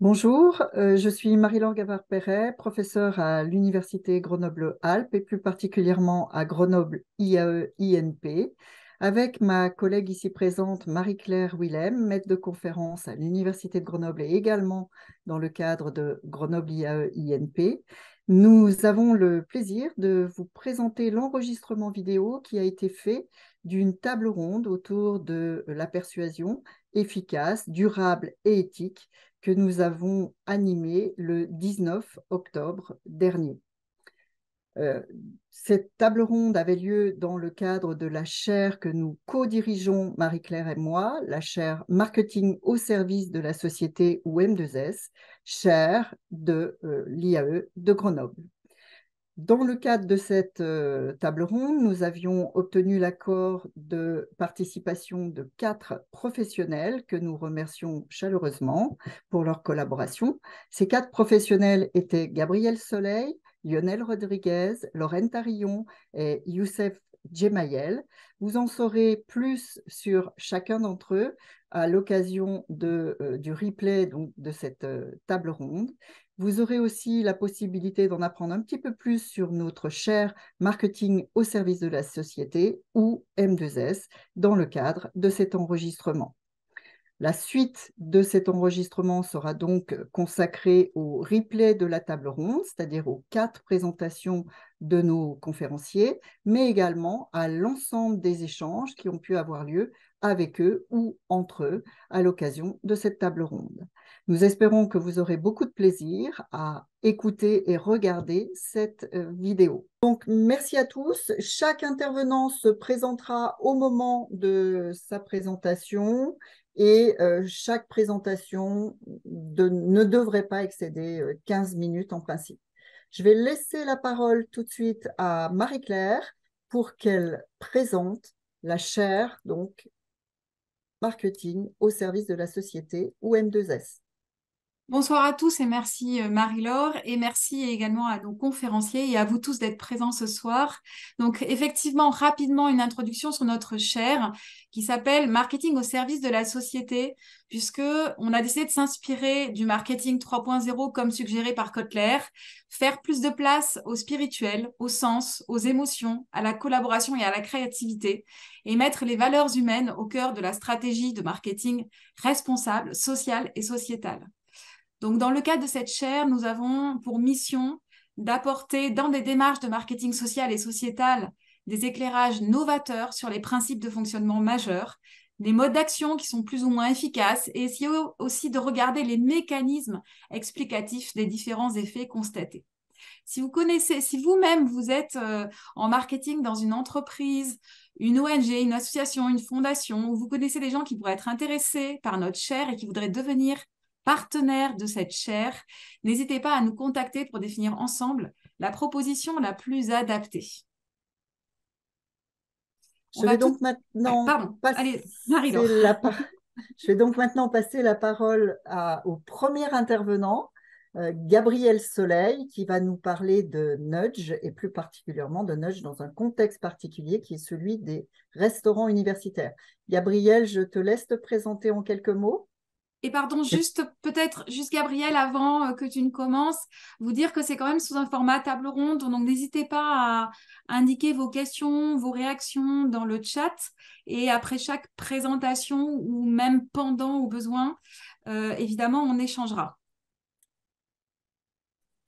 Bonjour, euh, je suis Marie-Laure Gavard-Perret, professeure à l'Université Grenoble-Alpes et plus particulièrement à Grenoble IAE-INP, avec ma collègue ici présente Marie-Claire Willem, maître de conférence à l'Université de Grenoble et également dans le cadre de Grenoble IAE-INP. Nous avons le plaisir de vous présenter l'enregistrement vidéo qui a été fait d'une table ronde autour de la persuasion efficace, durable et éthique que nous avons animé le 19 octobre dernier. Euh, cette table ronde avait lieu dans le cadre de la chaire que nous co-dirigeons, Marie-Claire et moi, la chaire Marketing au service de la société ou M2S, chaire de euh, l'IAE de Grenoble. Dans le cadre de cette euh, table ronde, nous avions obtenu l'accord de participation de quatre professionnels que nous remercions chaleureusement pour leur collaboration. Ces quatre professionnels étaient Gabriel Soleil, Lionel Rodriguez, Lorraine Tarillon et Youssef Djemayel. Vous en saurez plus sur chacun d'entre eux à l'occasion euh, du replay de cette euh, table ronde. Vous aurez aussi la possibilité d'en apprendre un petit peu plus sur notre cher marketing au service de la société ou M2S dans le cadre de cet enregistrement. La suite de cet enregistrement sera donc consacrée au replay de la table ronde, c'est-à-dire aux quatre présentations de nos conférenciers, mais également à l'ensemble des échanges qui ont pu avoir lieu avec eux ou entre eux à l'occasion de cette table ronde. Nous espérons que vous aurez beaucoup de plaisir à écouter et regarder cette euh, vidéo. Donc, merci à tous. Chaque intervenant se présentera au moment de sa présentation et euh, chaque présentation ne devrait pas excéder 15 euh, minutes en principe. Je vais laisser la parole tout de suite à Marie-Claire pour qu'elle présente la chaire, donc marketing au service de la société ou M2S. Bonsoir à tous et merci euh, Marie-Laure et merci également à nos conférenciers et à vous tous d'être présents ce soir. Donc effectivement, rapidement une introduction sur notre chaire qui s'appelle Marketing au service de la société puisque on a décidé de s'inspirer du marketing 3.0 comme suggéré par Kotler, faire plus de place au spirituel, au sens, aux émotions, à la collaboration et à la créativité et mettre les valeurs humaines au cœur de la stratégie de marketing responsable, sociale et sociétale. Donc, dans le cadre de cette chaire, nous avons pour mission d'apporter dans des démarches de marketing social et sociétal des éclairages novateurs sur les principes de fonctionnement majeurs, des modes d'action qui sont plus ou moins efficaces et essayer aussi de regarder les mécanismes explicatifs des différents effets constatés. Si vous connaissez, si vous-même vous êtes euh, en marketing dans une entreprise, une ONG, une association, une fondation, ou vous connaissez des gens qui pourraient être intéressés par notre chaire et qui voudraient devenir partenaire de cette chaire, n'hésitez pas à nous contacter pour définir ensemble la proposition la plus adaptée. Je vais donc maintenant passer la Je vais donc maintenant passer la parole au premier intervenant, euh, Gabriel Soleil, qui va nous parler de Nudge et plus particulièrement de Nudge dans un contexte particulier qui est celui des restaurants universitaires. Gabriel, je te laisse te présenter en quelques mots. Et pardon, juste peut-être, juste Gabriel, avant euh, que tu ne commences, vous dire que c'est quand même sous un format table ronde, donc n'hésitez pas à indiquer vos questions, vos réactions dans le chat. Et après chaque présentation ou même pendant au besoin, euh, évidemment, on échangera.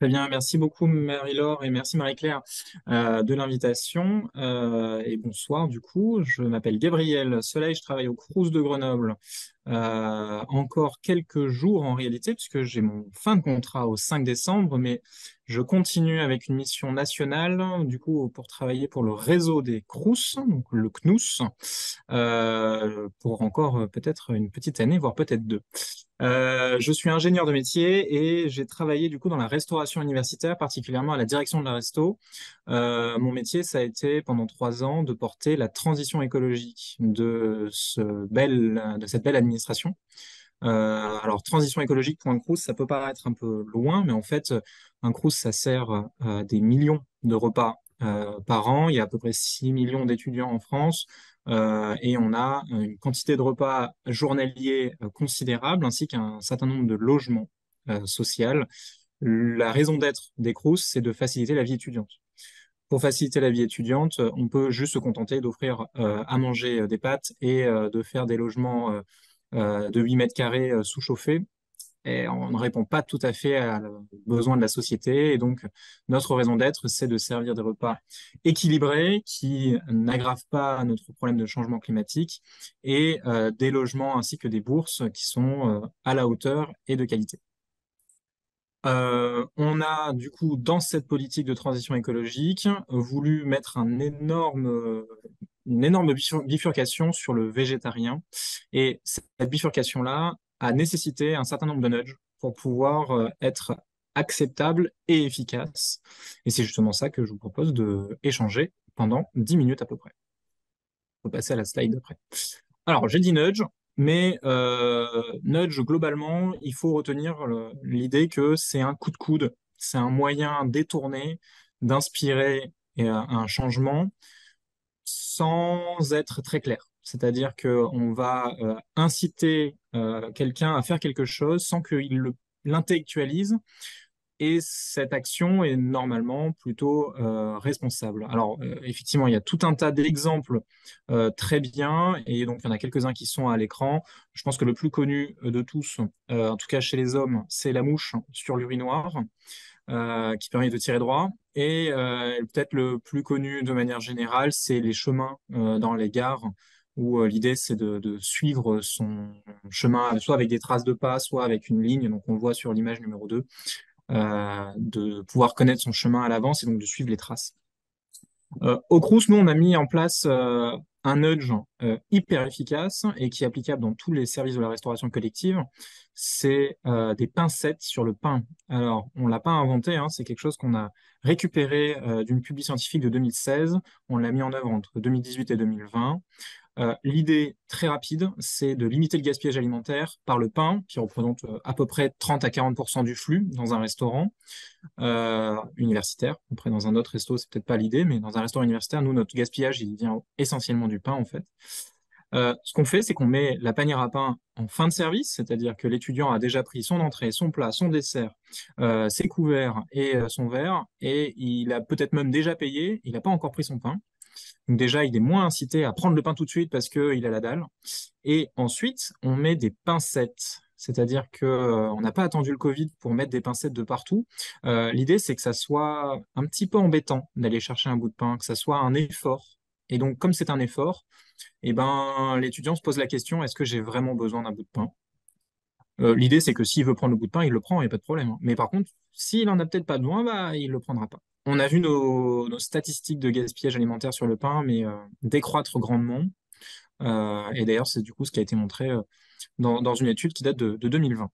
Très bien, merci beaucoup Marie-Laure et merci Marie-Claire euh, de l'invitation. et bonsoir du coup, je m'appelle Gabriel Soleil, je travaille au Crous de Grenoble euh, encore quelques jours en réalité, puisque j'ai mon fin de contrat au 5 décembre, mais je continue avec une mission nationale, du coup, pour travailler pour le réseau des CRUS, donc le CNUS, euh, pour encore euh, peut-être une petite année, voire peut-être deux. je suis ingénieur de métier et j'ai travaillé du coup dans la restauration universitaire, particulièrement à la direction de la resto. mon métier, ça a été pendant trois ans de porter la transition écologique de, de cette belle administration Euh, alors, transition écologique pour un Crous, ça peut paraître un peu loin, mais en fait, un Crous, ça sert euh, des millions de repas euh, par an. Il y a à peu près 6 millions d'étudiants en France et on a une quantité de repas journaliers considérable ainsi qu'un certain nombre de logements sociale. La raison d'être des Crous, c'est de faciliter la vie étudiante. Pour faciliter la vie étudiante, on peut juste se contenter d'offrir à manger des pâtes et de faire des logements de 8 mètres carrés sous-chauffés et on ne répond pas tout à fait à besoin de la société. Et donc, notre raison d'être, c'est de servir des repas équilibrés qui n'aggravent pas notre problème de changement climatique et euh, des logements ainsi que des bourses qui sont euh, à la hauteur et de qualité. Euh, on a du coup dans cette politique de transition écologique voulu mettre un énorme, une énorme bifurcation sur le végétarien et cette bifurcation-là, a nécessité un certain nombre de nudges pour pouvoir euh, être acceptable et efficace. Et c'est justement ça que je vous propose de échanger pendant 10 minutes à peu près. On peut passer à la slide d'après. Alors, j'ai dit nudge, mais euh, nudge, globalement, il faut retenir l'idée que c'est un coup de coude, c'est un moyen détourné d'inspirer un changement sans être très clair. C'est-à-dire qu'on va euh, inciter euh, quelqu'un à faire quelque chose sans qu'il l'intellectualise. Et cette action est normalement plutôt euh, responsable. Alors, effectivement, il y a tout un tas d'exemples très bien, et donc il y en a quelques-uns qui sont à l'écran. Je pense que le plus connu de tous, en tout cas chez les hommes, c'est la mouche sur l'urinoir. Qui permet de tirer droit. Et peut-être le plus connu de manière générale, c'est les chemins dans les gares où euh, l'idée c'est de, suivre son chemin, soit avec des traces de pas, soit avec une ligne, donc on le voit sur l'image numéro 2, euh, de pouvoir connaître son chemin à l'avance et donc de suivre les traces. Euh, au Crous, nous, on a mis en place un nudge hyper efficace et qui est applicable dans tous les services de la restauration collective. C'est des pincettes sur le pain. Alors, on l'a pas inventé, hein, c'est quelque chose qu'on a récupéré d'une publi scientifique de 2016. On l'a mis en œuvre entre 2018 et 2020. Euh, l'idée très rapide, c'est de limiter le gaspillage alimentaire par le pain, qui représente euh, à peu près 30 à 40% du flux dans un restaurant euh, universitaire. Après, dans un autre resto, c'est peut-être pas l'idée, mais dans un restaurant universitaire, nous, notre gaspillage, il vient essentiellement du pain, en fait. ce qu'on fait, c'est qu'on met la panière à pain en fin de service, c'est-à-dire que l'étudiant a déjà pris son entrée, son plat, son dessert, ses couverts et son verre, et il a peut-être même déjà payé, il n'a pas encore pris son pain. Donc déjà, il est moins incité à prendre le pain tout de suite parce qu'il a la dalle. Et ensuite, on met des pincettes. C'est-à-dire qu'on euh, n'a pas attendu le Covid pour mettre des pincettes de partout. Euh, l'idée, c'est que ça soit un petit peu embêtant d'aller chercher un bout de pain, que ça soit un effort. Et donc, comme c'est un effort, eh ben, l'étudiant se pose la question, est-ce que j'ai vraiment besoin d'un bout de pain? Euh, L'idée, c'est que s'il veut prendre le bout de pain, il le prend, il n'y a pas de problème. Hein. Mais par contre, s'il n'en a peut-être pas besoin, bah, il ne le prendra pas. On a vu nos, statistiques de gaspillage alimentaire sur le pain, mais euh, décroître grandement. Euh, et d'ailleurs, c'est du coup ce qui a été montré euh, dans, une étude qui date de, 2020.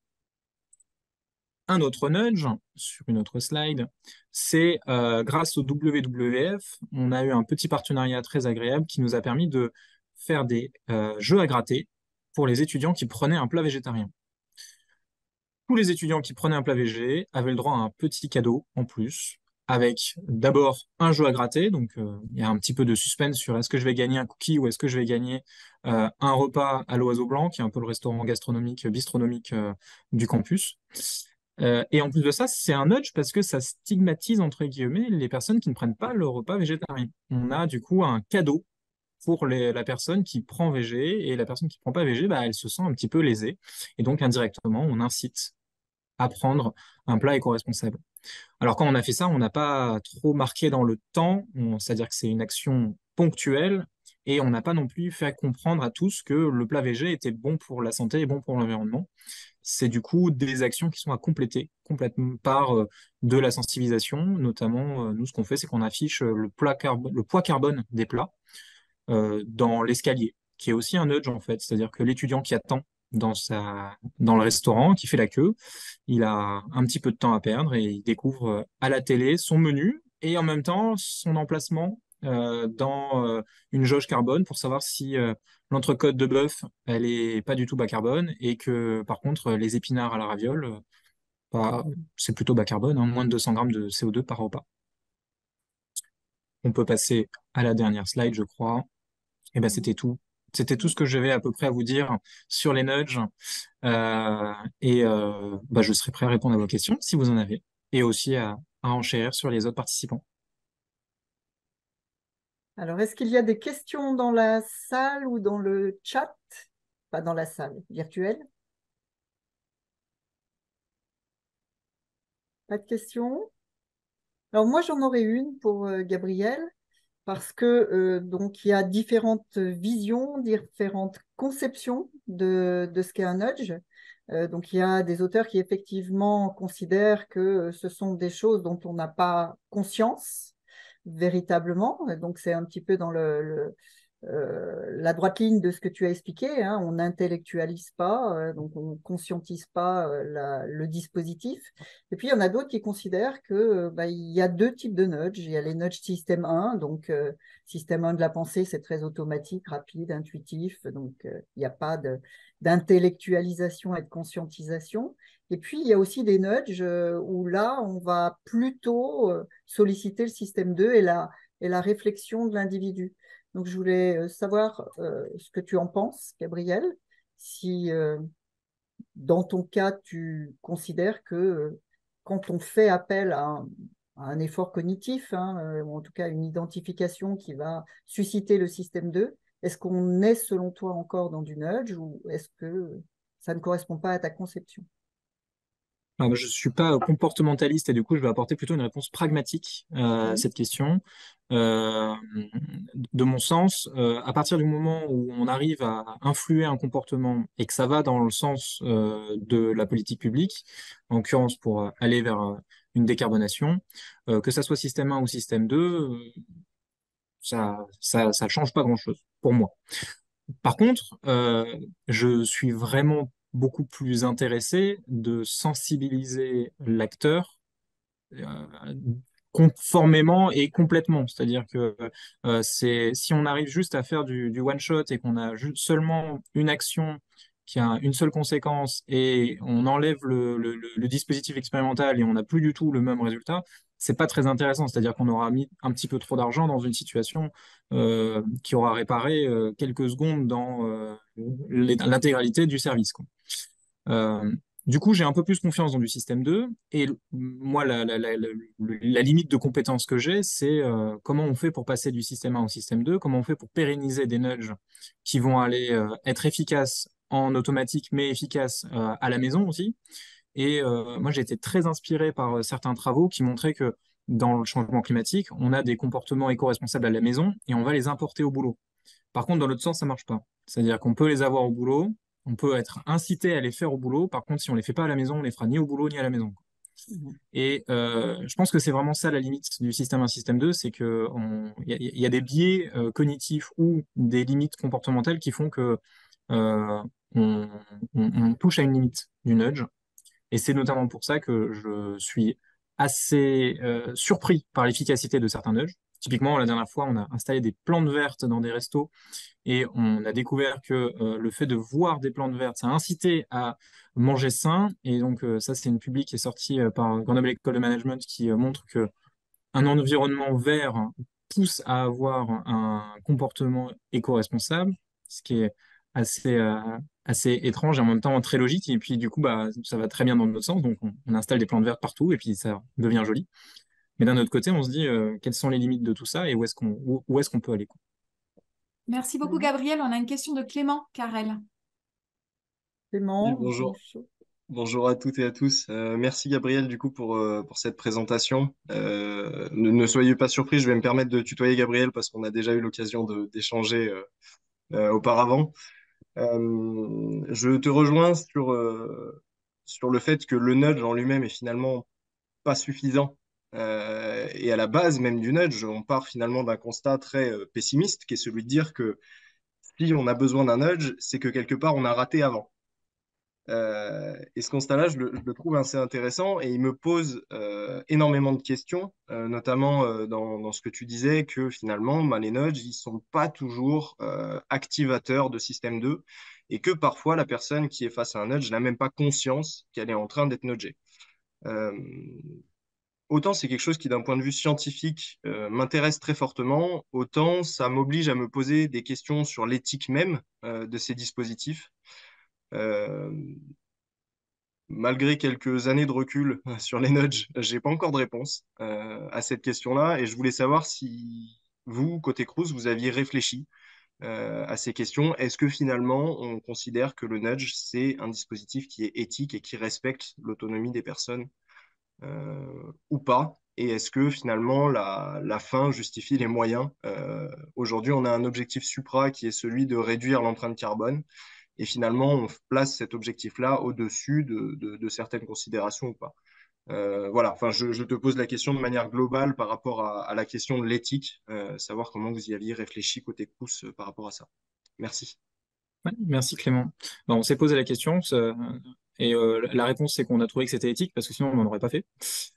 Un autre nudge, sur une autre slide, c'est grâce au WWF, on a eu un petit partenariat très agréable qui nous a permis de faire des jeux à gratter pour les étudiants qui prenaient un plat végétarien. Tous les étudiants qui prenaient un plat végé avaient le droit à un petit cadeau en plus, avec d'abord un jeu à gratter, donc euh, il y a un petit peu de suspense sur est-ce que je vais gagner un cookie ou est-ce que je vais gagner euh, un repas à l'oiseau blanc, qui est un peu le restaurant gastronomique, bistronomique euh, du campus. et en plus de ça, c'est un nudge parce que ça stigmatise, entre guillemets, les personnes qui ne prennent pas le repas végétarien. On a du coup un cadeau pour la personne qui prend végé, et la personne qui ne prend pas végé, bah, elle se sent un petit peu lésée. Et donc, indirectement, on incite à prendre un plat éco-responsable. Alors quand on a fait ça, on n'a pas trop marqué dans le temps, c'est-à-dire que c'est une action ponctuelle, et on n'a pas non plus fait comprendre à tous que le plat végé était bon pour la santé et bon pour l'environnement. C'est du coup des actions qui sont à compléter complètement par euh, de la sensibilisation, notamment euh, nous ce qu'on fait c'est qu'on affiche le, le, poids carbone des plats euh, dans l'escalier, qui est aussi un nudge en fait, c'est-à-dire que l'étudiant qui attend dans, sa, dans le restaurant, qui fait la queue. Il a un petit peu de temps à perdre et il découvre euh, à la télé son menu et en même temps son emplacement euh, dans euh, une jauge carbone pour savoir si l'entrecôte de bœuf, elle est pas du tout bas carbone et que par contre les épinards à la raviole, c'est plutôt bas carbone, hein, moins de 200 grammes de CO2 par repas. On peut passer à la dernière slide, je crois. Et eh ben c'était tout C'était tout ce que j'avais à peu près à vous dire sur les nudges. Euh, et euh, bah, je serai prêt à répondre à vos questions si vous en avez, et aussi à, à enchérir sur les autres participants. Alors, est-ce qu'il y a des questions dans la salle ou dans le chat? Pas dans la salle virtuelle Pas de questions? Alors, moi, j'en aurais une pour euh, Gabriel, parce que euh, donc il y a différentes visions, différentes conceptions de, de ce qu'est un nudge. Euh, donc, il y a des auteurs qui effectivement considèrent que ce sont des choses dont on n'a pas conscience véritablement. Donc, c'est un petit peu dans le, euh, la droite ligne de ce que tu as expliqué. Hein. On n'intellectualise pas, euh, donc on conscientise pas euh, le dispositif. Et puis, il y en a d'autres qui considèrent que bah, y a deux types de nudge. Il y a les nudge système 1, donc système 1 de la pensée, c'est très automatique, rapide, intuitif. Donc, il n'y a pas d'intellectualisation et de conscientisation. Et puis, il y a aussi des nudges où là, on va plutôt solliciter le système 2 et la, et la réflexion de l'individu. Donc, je voulais euh, savoir euh, ce que tu en penses, Gabriel, si euh, dans ton cas, tu considères que quand on fait appel à un, effort cognitif, hein, ou en tout cas une identification qui va susciter le système 2, est-ce qu'on est selon toi encore dans du nudge ou est-ce que ça ne correspond pas à ta conception? Je ne suis pas comportementaliste et du coup, je vais apporter plutôt une réponse pragmatique euh, à cette question. Euh, de mon sens, euh, à partir du moment où on arrive à influer un comportement et que ça va dans le sens de la politique publique, en l'occurrence pour aller vers une décarbonation, que ça soit système 1 ou système 2, ça ça, ça change pas grand-chose pour moi. Par contre, je suis vraiment beaucoup plus intéressé de sensibiliser l'acteur euh, conformément et complètement. C'est-à-dire que euh, c'est si on arrive juste à faire du, one shot et qu'on a seulement une action qui a une seule conséquence et on enlève le, le dispositif expérimental et on n'a plus du tout le même résultat, c'est pas très intéressant. C'est-à-dire qu'on aura mis un petit peu trop d'argent dans une situation euh, qui aura réparé euh, quelques secondes dans euh, l'intégralité du service. Quoi. du coup, j'ai un peu plus confiance dans du système 2. Et moi, la, la, limite de compétence que j'ai, c'est comment on fait pour passer du système 1 au système 2, comment on fait pour pérenniser des nudges qui vont aller être efficaces en automatique, mais efficaces à la maison aussi? Et euh, moi, j'ai été très inspiré par euh, certains travaux qui montraient que dans le changement climatique, on a des comportements éco-responsables à la maison et on va les importer au boulot. Par contre, dans l'autre sens, ça marche pas. C'est-à-dire qu'on peut les avoir au boulot, on peut être incité à les faire au boulot. Par contre, si on les fait pas à la maison, on les fera ni au boulot ni à la maison. Et euh, je pense que c'est vraiment ça la limite du système 1, système 2, c'est que il y, a des biais cognitifs ou des limites comportementales qui font que on, touche à une limite du nudge et c'est notamment pour ça que je suis assez euh, surpris par l'efficacité de certains nudges. Typiquement, la dernière fois, on a installé des plantes vertes dans des restos et on a découvert que euh, le fait de voir des plantes vertes, ça a incité à manger sain. Et donc, euh, ça, c'est une publique qui est sortie par Grenoble École de Management qui montre que un environnement vert pousse à avoir un comportement éco-responsable, ce qui est assez, assez étrange et en même temps très logique. Et puis, du coup, bah, ça va très bien dans notre sens. Donc, on, installe des plantes vertes partout et puis ça devient joli. Mais d'un autre côté, on se dit euh, quelles sont les limites de tout ça et où est-ce qu'on où, est-ce qu'on peut aller. Merci beaucoup, Gabriel. On a une question de Clément Carrel. Clément. bonjour. Bonjour à toutes et à tous. Euh, merci Gabriel du coup pour, euh, pour cette présentation. ne, ne, soyez pas surpris, je vais me permettre de tutoyer Gabriel parce qu'on a déjà eu l'occasion d'échanger auparavant. Euh, je te rejoins sur, euh, sur le fait que le nudge en lui-même est finalement pas suffisant. Euh, et à la base même du nudge, on part finalement d'un constat très pessimiste, qui est celui de dire que si on a besoin d'un nudge, c'est que quelque part on a raté avant. Euh, et ce constat-là, je, le trouve assez intéressant et il me pose euh, énormément de questions, euh, notamment dans, ce que tu disais que finalement, bah, les nudges, ils sont pas toujours activateurs de système 2 et que parfois la personne qui est face à un nudge n'a même pas conscience qu'elle est en train d'être nudgée. autant c'est quelque chose qui, d'un point de vue scientifique, m'intéresse très fortement, autant ça m'oblige à me poser des questions sur l'éthique même de ces dispositifs. Malgré quelques années de recul sur les nudges, j'ai pas encore de réponse à cette question-là, et je voulais savoir si vous, côté Cruz, vous aviez réfléchi euh, à ces questions. Est-ce que finalement, on considère que le nudge, c'est un dispositif qui est éthique et qui respecte l'autonomie des personnes euh, ou pas? Et est-ce que finalement, la, fin justifie les moyens euh, Aujourd'hui, on a un objectif supra qui est celui de réduire l'empreinte carbone. Et finalement, on place cet objectif-là au-dessus de, certaines considérations ou pas. Euh, voilà, enfin, je, te pose la question de manière globale par rapport à, la question de l'éthique, euh, savoir comment vous y aviez réfléchi côté Crous euh, par rapport à ça. Merci. merci Clément. on s'est posé la question et la réponse c'est qu'on a trouvé que c'était éthique parce que sinon on n'en aurait pas fait.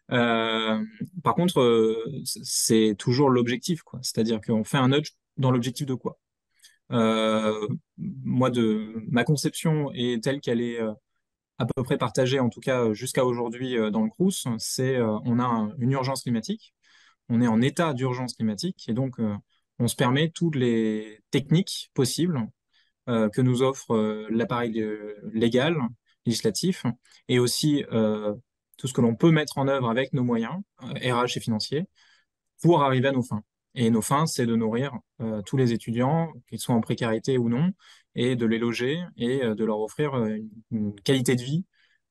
par contre, c'est toujours l'objectif, quoi. C'est-à-dire qu'on fait un nudge dans l'objectif de quoi? Moi, de ma conception est telle qu'elle est à peu près partagé, en tout cas euh, jusqu'à aujourd'hui euh, dans le Crous, c'est euh, on a une urgence climatique, on est en état d'urgence climatique, et donc on se permet toutes les techniques possibles que nous offre l'appareil légal, législatif, et aussi tout ce que l'on peut mettre en œuvre avec nos moyens, RH et financiers, pour arriver à nos fins. Et nos fins, c'est de nourrir tous les étudiants, qu'ils soient en précarité ou non, et de les loger et euh, de leur offrir euh, une qualité de vie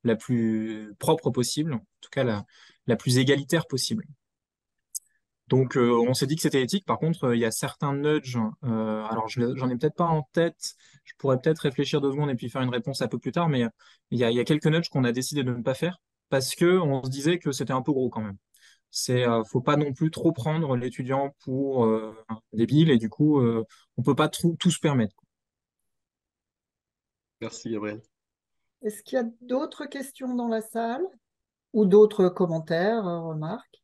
la plus propre possible, en tout cas la, plus égalitaire possible. Donc euh, on s'est dit que c'était éthique. Par contre, il y a certains nudges. alors j'en ai peut-être pas en tête. Je pourrais peut-être réfléchir deux secondes et puis faire une réponse un peu plus tard. Mais il y il y a quelques nudges qu'on a décidé de ne pas faire parce que on se disait que c'était un peu gros quand même. C'est faut pas non plus trop prendre l'étudiant pour débile et du coup on peut pas tout, tout se permettre. Merci Gabriel. Est-ce qu'il y a d'autres questions dans la salle ou d'autres commentaires, euh, remarques?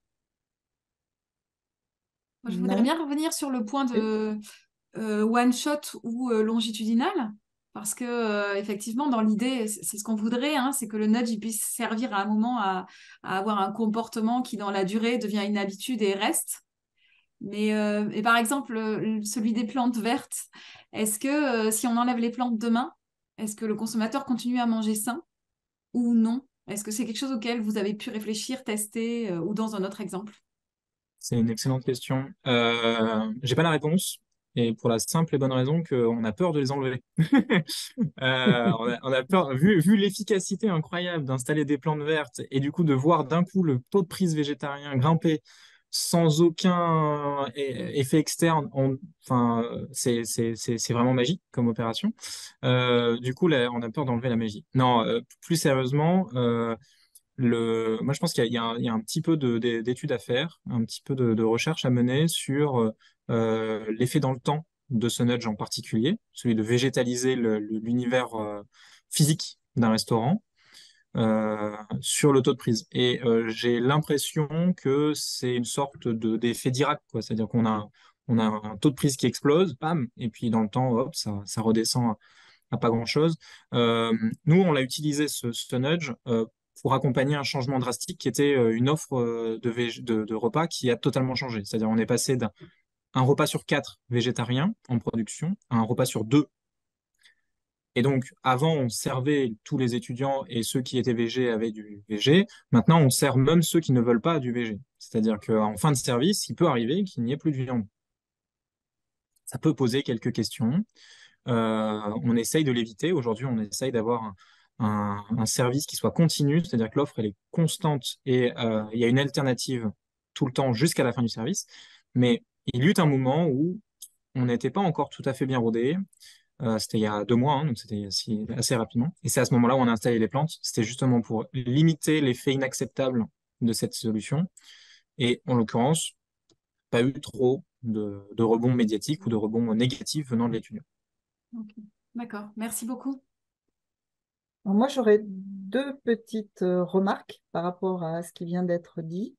Je voudrais bien revenir sur le point de euh, one shot ou euh, longitudinal. Parce que effectivement, dans l'idée, c'est ce qu'on voudrait, hein, c'est que le nudge puisse servir à un moment à, avoir un comportement qui, dans la durée, devient une habitude et reste. Mais et par exemple, celui des plantes vertes, est-ce que si on enlève les plantes demain, est-ce que le consommateur continue à manger sain ou non? Est-ce que c'est quelque chose auquel vous avez pu réfléchir, tester euh, ou dans un autre exemple? C'est une excellente question. Euh, J'ai pas la réponse. Et pour la simple et bonne raison qu'on a peur de les enlever. euh, on, a, peur, vu, l'efficacité incroyable d'installer des plantes vertes et du coup de voir d'un coup le taux de prise végétarien grimper sans aucun effet externe. enfin, c'est vraiment magique comme opération. Euh, du coup, on a peur d'enlever la magie. Non, euh, plus sérieusement, moi, je pense qu'il y, a un petit peu d'études à faire, un petit peu de, de recherche à mener sur l'effet dans le temps de ce nudge en particulier, celui de végétaliser l'univers physique d'un restaurant. Euh, sur le taux de prise. Et euh, j'ai l'impression que c'est une sorte de d'effet Dirac, quoi. C'est-à-dire qu'on a on a un taux de prise qui explose, et puis dans le temps, hop, ça, redescend à, pas grand-chose. Euh, nous, on l'a utilisé ce nudge pour accompagner un changement drastique qui était une offre de, de, repas qui a totalement changé. C'est-à-dire on est passé d'un un repas sur quatre végétariens en production à un repas sur deux et donc, avant, on servait tous les étudiants et ceux qui étaient VG avaient du VG. Maintenant, on sert même ceux qui ne veulent pas du VG. C'est-à-dire qu'en fin de service, il peut arriver qu'il n'y ait plus de viande. Ça peut poser quelques questions. Euh, on essaye de l'éviter. Aujourd'hui, on essaye d'avoir un, service qui soit continu, c'est-à-dire que l'offre, est constante et euh, il y a une alternative tout le temps jusqu'à la fin du service. Mais il y eut un moment où on n'était pas encore tout à fait bien rodé. Euh, c'était il y a deux mois, hein, donc c'était assez, rapidement. Et c'est à ce moment-là où on a installé les plantes. C'était justement pour limiter l'effet inacceptable de cette solution. Et en l'occurrence, pas eu trop de, de rebonds médiatiques ou de rebonds négatifs venant de l'étudiant. D'accord, merci beaucoup. Moi, j'aurais deux petites euh, remarques par rapport à ce qui vient d'être dit.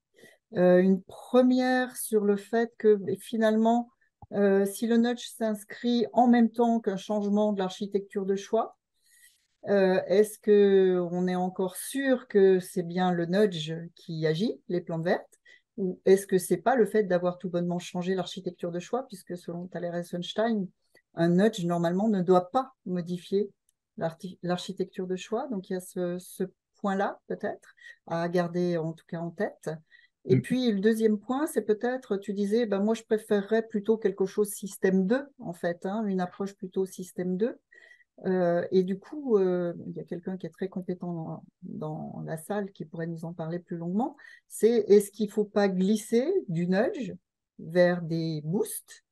Euh, une première sur le fait que finalement, euh, si le nudge s'inscrit en même temps qu'un changement de l'architecture de choix, est-ce qu'on est encore sûr que c'est bien le nudge qui agit, les plantes vertes? Ou est-ce que c'est pas le fait d'avoir tout bonnement changé l'architecture de choix, puisque selon Thaler et Sunstein, un nudge, normalement, ne doit pas modifier l'architecture de choix. Donc, il y a ce, point-là, peut-être, à garder en tout cas en tête. Et mm. puis, le deuxième point, c'est peut-être, tu disais, ben, moi, je préférerais plutôt quelque chose système 2, en fait, hein, une approche plutôt système 2. Euh, et du coup, euh, il y a quelqu'un qui est très compétent dans, la salle qui pourrait nous en parler plus longuement. C'est est-ce qu'il ne faut pas glisser du nudge vers des boosts,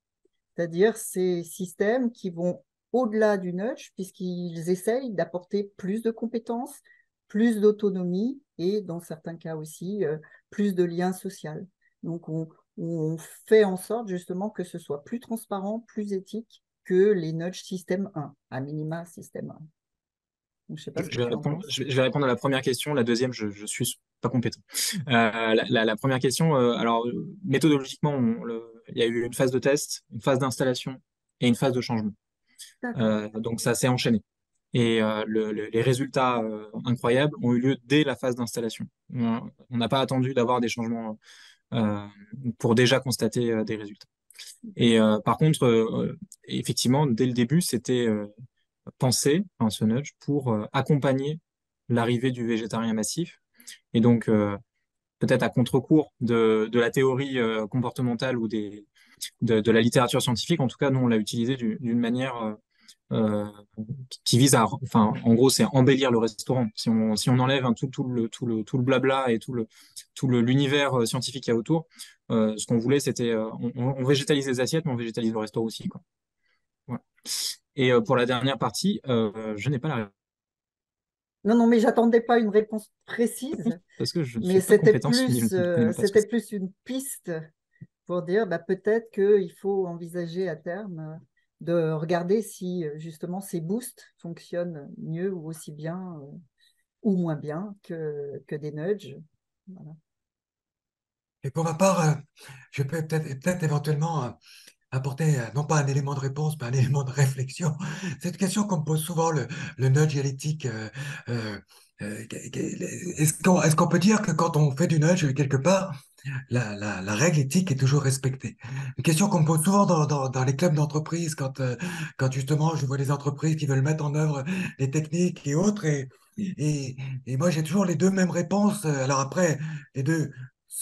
c'est-à-dire ces systèmes qui vont au-delà du nudge puisqu'ils essayent d'apporter plus de compétences, plus d'autonomie et dans certains cas aussi euh, plus de liens sociaux. Donc on, on fait en sorte justement que ce soit plus transparent, plus éthique que les nudge système 1, à minima système 1. je, vais répondre, à la première question. La deuxième, je ne suis pas compétent. Euh, la, première question, euh, alors méthodologiquement, il y a eu une phase de test, une phase d'installation et une phase de changement. Euh, donc ça s'est enchaîné. Et les résultats incroyables ont eu lieu dès la phase d'installation. On n'a pas attendu d'avoir des changements pour déjà constater des résultats. Et euh, par contre, euh, effectivement, dès le début, c'était euh, pensé, enfin, ce nudge, pour accompagner l'arrivée du végétarien massif. Et donc, peut-être à contre-cours de, la théorie comportementale ou des, de, de, la littérature scientifique, en tout cas, nous, on l'a utilisé d'une manière euh, qui vise à, enfin, en gros, c'est embellir le restaurant. Si on, si on enlève tout, tout, le, tout, le, tout le blabla et tout le, tout l'univers euh, scientifique qu'il y a autour, euh, ce qu'on voulait, c'était, on, on, végétalise les assiettes, mais on végétalise le restaurant aussi, quoi. Et pour la dernière partie, je n'ai pas la réponse. Non, non, mais j'attendais pas une réponse précise. Parce que je mais c'était plus, c'était plus une piste pour dire, bah, peut-être qu'il faut envisager à terme de regarder si euh, justement ces boosts fonctionnent mieux ou aussi bien euh, ou moins bien que, que des nudges. Et pour ma part, euh, je peux peut-être peut éventuellement apporter non pas un élément de réponse, mais un élément de réflexion. Cette question qu'on me pose souvent, le, le nudge et est-ce qu'on peut dire que quand on fait du nudge, quelque part, la, la, la, règle éthique est toujours respectée? Une question qu'on me pose souvent dans, dans, dans les clubs d'entreprise, quand, euh, quand justement je vois des entreprises qui veulent mettre en œuvre des techniques et autres, et, et, et moi j'ai toujours les deux mêmes réponses. Alors après, les deux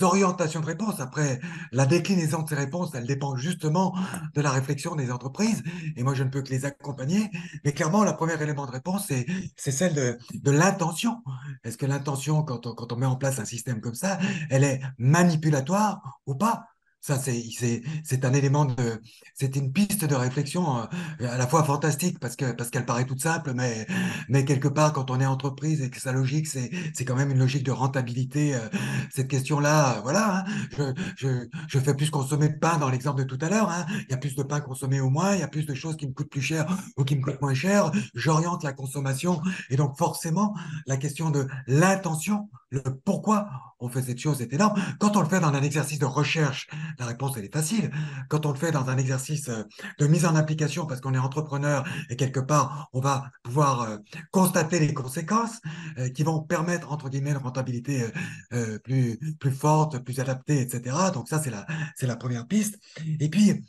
orientations de réponse. Après, la déclinaison de ces réponses, elle dépend justement de la réflexion des entreprises. Et moi, je ne peux que les accompagner. Mais clairement, le premier élément de réponse, c'est, celle de, de l'intention. Est-ce que l'intention, quand on, quand on met en place un système comme ça, elle est manipulatoire ou pas? Ça, c'est un élément de, c'est une piste de réflexion euh, à la fois fantastique parce que parce qu'elle paraît toute simple, mais mais quelque part quand on est entreprise et que sa logique c'est c'est quand même une logique de rentabilité. Euh, cette question-là, voilà, hein, je, je je fais plus consommer de pain dans l'exemple de tout à l'heure. Hein, il y a plus de pain consommé au moins, il y a plus de choses qui me coûtent plus cher ou qui me coûtent moins cher. J'oriente la consommation et donc forcément la question de l'intention, le pourquoi on fait cette chose est énorme. Quand on le fait dans un exercice de recherche la réponse, elle est facile. Quand on le fait dans un exercice euh, de mise en application, parce qu'on est entrepreneur et quelque part, on va pouvoir euh, constater les conséquences euh, qui vont permettre, entre guillemets, une rentabilité plus, plus forte, plus adaptée, etc. Donc ça, c'est la, c'est la première piste. Et puis,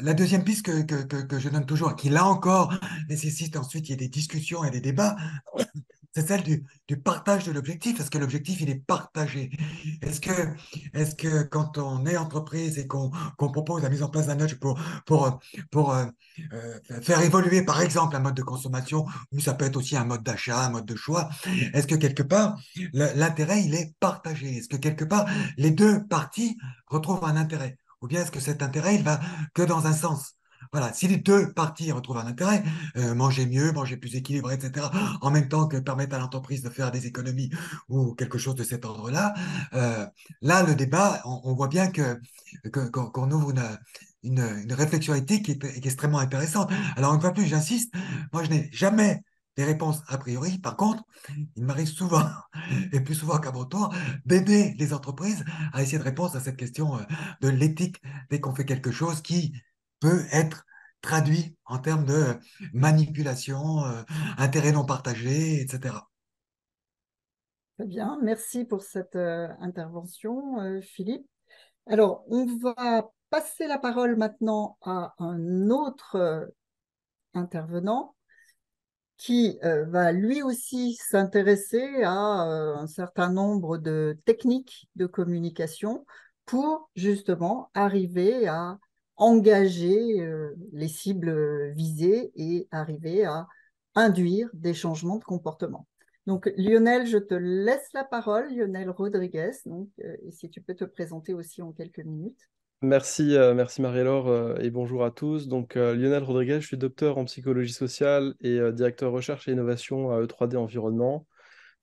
la deuxième piste que, que, que, je donne toujours, qui là encore nécessite ensuite qu'il y ait des discussions et des débats, c'est celle du, partage de l'objectif. Est-ce que l'objectif, il est partagé? Est-ce que, est que quand on est entreprise et qu'on propose la mise en place d'un nudge pour, pour, pour euh, euh, faire évoluer, par exemple, un mode de consommation, ou ça peut être aussi un mode d'achat, un mode de choix, est-ce que quelque part, l'intérêt, il est partagé? Est-ce que quelque part, les deux parties retrouvent un intérêt? Ou bien est-ce que cet intérêt, il va que dans un sens? Voilà, si les deux parties retrouvent un intérêt, euh, manger mieux, manger plus équilibré, etc., en même temps que permettre à l'entreprise de faire des économies ou quelque chose de cet ordre-là, euh, là, le débat, on, voit bien que qu'on ouvre une, une, réflexion éthique qui est, extrêmement intéressante. Alors, une fois plus, j'insiste, moi, je n'ai jamais des réponses a priori. Par contre, il m'arrive souvent, et plus souvent qu'à mon tour, d'aider les entreprises à essayer de répondre à cette question euh, de l'éthique dès qu'on fait quelque chose qui peut être traduit en termes de manipulation, euh, intérêt non partagé, etc. Très bien, merci pour cette euh, intervention, euh, Philippe. Alors, on va passer la parole maintenant à un autre intervenant qui va lui aussi s'intéresser à un certain nombre de techniques de communication pour justement arriver à engager les cibles visées et arriver à induire des changements de comportement. Donc Lionel, je te laisse la parole, Lionel Rodriguez, donc, et si tu peux te présenter aussi en quelques minutes. Merci, merci Marie-Laure et bonjour à tous. Donc Lionel Rodriguez, je suis docteur en psychologie sociale et directeur recherche et innovation à E3D Environnement.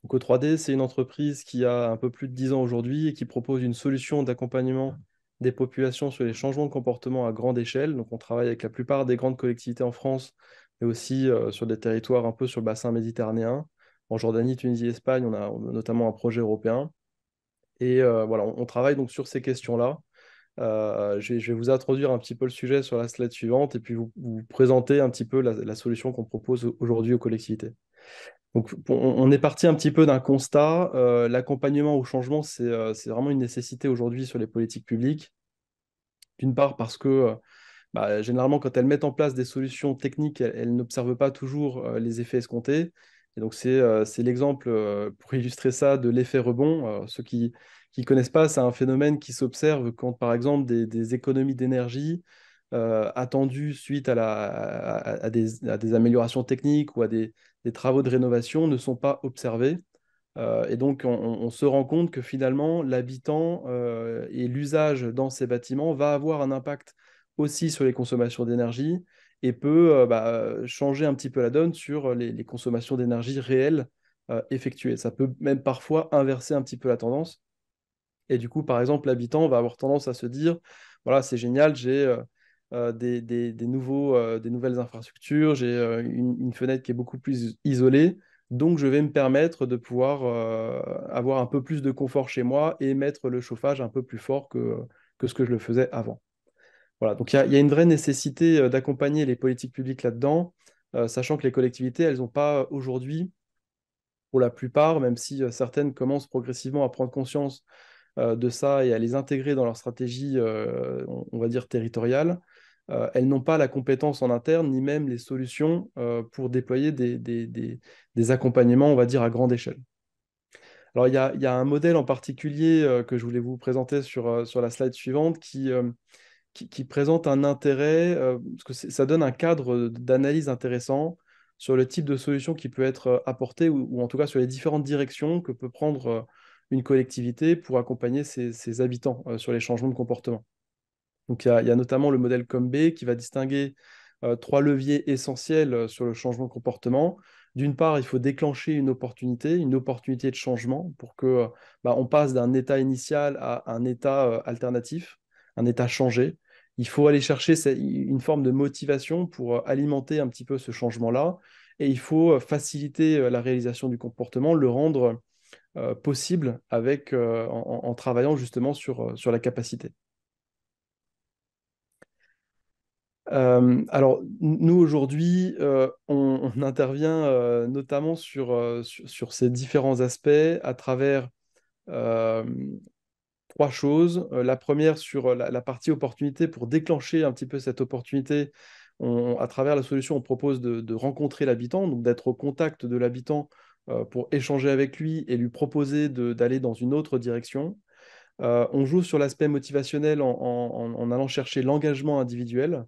Donc E3D, c'est une entreprise qui a un peu plus de 10 ans aujourd'hui et qui propose une solution d'accompagnement des populations sur les changements de comportement à grande échelle. Donc, on travaille avec la plupart des grandes collectivités en France, mais aussi euh, sur des territoires un peu sur le bassin méditerranéen. En Jordanie, Tunisie, Espagne, on a, notamment un projet européen. Et euh, voilà, on, travaille donc sur ces questions-là. Euh, je, vais, vous introduire un petit peu le sujet sur la slide suivante et puis vous, présenter un petit peu la, solution qu'on propose aujourd'hui aux collectivités. Donc, on, est parti un petit peu d'un constat. Euh, l'accompagnement au changement, euh, c'est vraiment une nécessité aujourd'hui sur les politiques publiques. D'une part, parce que euh, bah, généralement, quand elles mettent en place des solutions techniques, elles, n'observent pas toujours les effets escomptés. Et donc, c'est l'exemple, pour illustrer ça, de l'effet rebond. ceux qui ne connaissent pas, c'est un phénomène qui s'observe quand, par exemple, des, économies d'énergie attendues suite à, des, à, des, améliorations techniques ou à des, des travaux de rénovation ne sont pas observés. Euh, et donc, on, se rend compte que finalement, l'habitant euh, et l'usage dans ces bâtiments va avoir un impact aussi sur les consommations d'énergie et peut euh, bah, changer un petit peu la donne sur les, consommations d'énergie réelles effectuées. Ça peut même parfois inverser un petit peu la tendance. Et du coup, par exemple, l'habitant va avoir tendance à se dire, voilà, c'est génial, j'ai euh, des, nouveaux, euh, des nouvelles infrastructures, j'ai euh, une, fenêtre qui est beaucoup plus isolée. Donc, je vais me permettre de pouvoir avoir un peu plus de confort chez moi et mettre le chauffage un peu plus fort que, que ce que je le faisais avant. Voilà, donc il y, a une vraie nécessité d'accompagner les politiques publiques là-dedans, sachant que les collectivités, elles n'ont pas aujourd'hui, pour la plupart, même si certaines commencent progressivement à prendre conscience de ça et à les intégrer dans leur stratégie, on, va dire, territoriale, euh, elles n'ont pas la compétence en interne, ni même les solutions euh, pour déployer des, accompagnements, on va dire, à grande échelle. Alors, il y a, un modèle en particulier euh, que je voulais vous présenter sur, la slide suivante qui, présente un intérêt, parce que ça donne un cadre d'analyse intéressant sur le type de solution qui peut être apportée, ou, en tout cas sur les différentes directions que peut prendre une collectivité pour accompagner ses habitants sur les changements de comportement. Donc, il y, a, notamment le modèle COMB qui va distinguer euh, trois leviers essentiels euh, sur le changement de comportement. D'une part, il faut déclencher une opportunité, une opportunité de changement pour que euh, bah, on passe d'un état initial à un état alternatif, un état changé. Il faut aller chercher une forme de motivation pour alimenter un petit peu ce changement-là. Et il faut faciliter la réalisation du comportement, le rendre possible avec, en, travaillant justement sur, sur la capacité. Euh, alors, nous, aujourd'hui, euh, on, intervient euh, notamment sur, sur, ces différents aspects à travers trois choses. la première, sur la, partie opportunité, pour déclencher un petit peu cette opportunité, à travers la solution, on propose de, rencontrer l'habitant, donc d'être au contact de l'habitant pour échanger avec lui et lui proposer d'aller dans une autre direction. on joue sur l'aspect motivationnel en, allant chercher l'engagement individuel.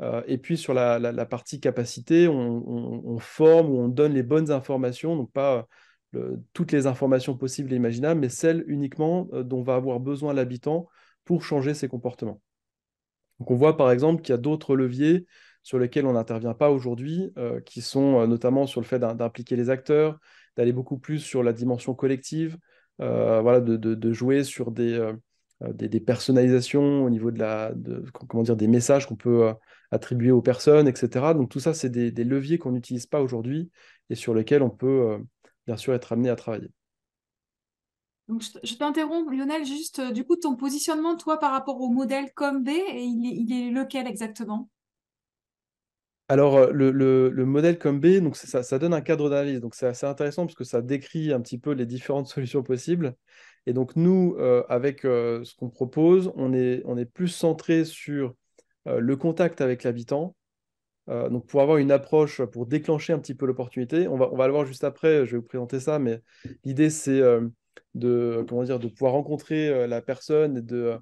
Euh, et puis sur la, partie capacité, on, forme ou on donne les bonnes informations, donc pas euh, toutes les informations possibles et imaginables, mais celles uniquement euh, dont va avoir besoin l'habitant pour changer ses comportements. Donc on voit par exemple qu'il y a d'autres leviers sur lesquels on n'intervient pas aujourd'hui, qui sont notamment sur le fait d'impliquer les acteurs, d'aller beaucoup plus sur la dimension collective, voilà, de, jouer sur des, des, personnalisations au niveau de la, comment dire, des messages qu'on peut attribués aux personnes, etc. Donc tout ça, c'est des, leviers qu'on n'utilise pas aujourd'hui et sur lesquels on peut euh, bien sûr être amené à travailler. Donc, je t'interromps, Lionel, juste euh, du coup, ton positionnement, toi, par rapport au modèle comme B, et il est, lequel exactement? Alors, le, le, modèle comme B, donc ça, ça donne un cadre d'analyse. Donc, c'est assez intéressant parce que ça décrit un petit peu les différentes solutions possibles. Et donc, nous, avec ce qu'on propose, on est, plus centré sur le contact avec l'habitant. donc, pour avoir une approche, pour déclencher un petit peu l'opportunité, on va, on va le voir juste après, je vais vous présenter ça, mais l'idée, c'est de, comment dire, de pouvoir rencontrer la personne et de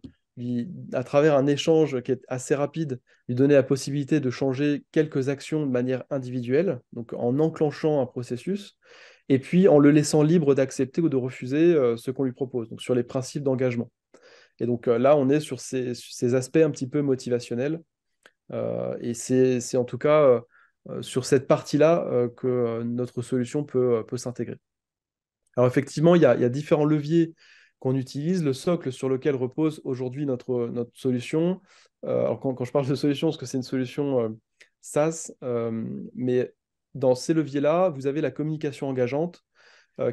à travers un échange qui est assez rapide, lui donner la possibilité de changer quelques actions de manière individuelle, donc en enclenchant un processus, et puis en le laissant libre d'accepter ou de refuser euh, ce qu'on lui propose, donc sur les principes d'engagement. Et donc euh, là, on est sur ces, aspects un petit peu motivationnels, euh, et c'est en tout cas sur cette partie-là que notre solution peut, peut s'intégrer. Alors effectivement, il y, a, différents leviers qu'on utilise, le socle sur lequel repose aujourd'hui notre, notre solution. Alors quand, je parle de solution, parce que c'est une solution SaaS, mais dans ces leviers-là, vous avez la communication engageante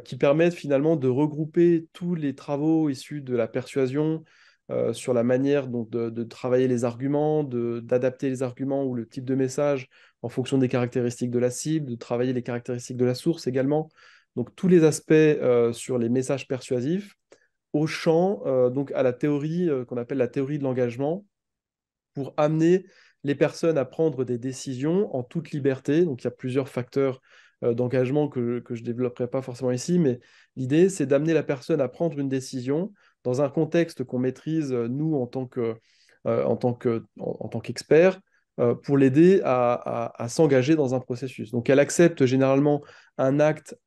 qui permet finalement de regrouper tous les travaux issus de la persuasion sur la manière de, travailler les arguments, d'adapter les arguments ou le type de message en fonction des caractéristiques de la cible, de travailler les caractéristiques de la source également. Donc tous les aspects sur les messages persuasifs au champ, euh, donc à la théorie euh, qu'on appelle la théorie de l'engagement, pour amener les personnes à prendre des décisions en toute liberté. Il y a plusieurs facteurs euh, d'engagement que, je ne développerai pas forcément ici, mais l'idée, c'est d'amener la personne à prendre une décision dans un contexte qu'on maîtrise, nous, en tant que qu'expert, pour l'aider à, s'engager dans un processus. Donc elle accepte généralement un acte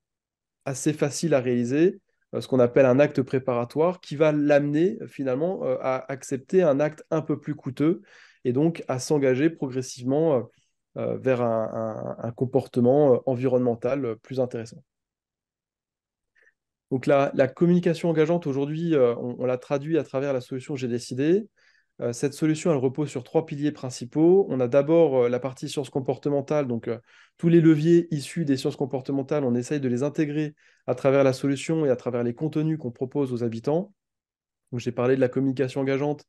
assez facile à réaliser euh, ce qu'on appelle un acte préparatoire qui va l'amener euh, finalement euh, à accepter un acte un peu plus coûteux et donc à s'engager progressivement vers un, comportement environnemental plus intéressant. Donc la, communication engageante aujourd'hui, on, l'a traduit à travers la solution J'ai décidé. Euh, cette solution, elle repose sur trois piliers principaux. On a d'abord euh, la partie sciences comportementales, donc euh, tous les leviers issus des sciences comportementales, on essaye de les intégrer à travers la solution et à travers les contenus qu'on propose aux habitants. J'ai parlé de la communication engageante,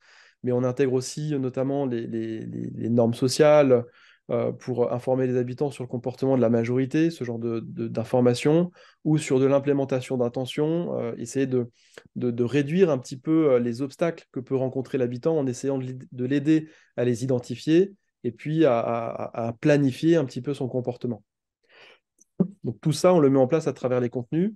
mais on intègre aussi notamment les normes sociales, euh, pour informer les habitants sur le comportement de la majorité, ce genre d'informations, ou sur de l'implémentation d'intentions, euh, essayer de, de, réduire un petit peu euh, les obstacles que peut rencontrer l'habitant en essayant de l'aider à les identifier et puis à, à, planifier un petit peu son comportement. Donc tout ça, on le met en place à travers les contenus.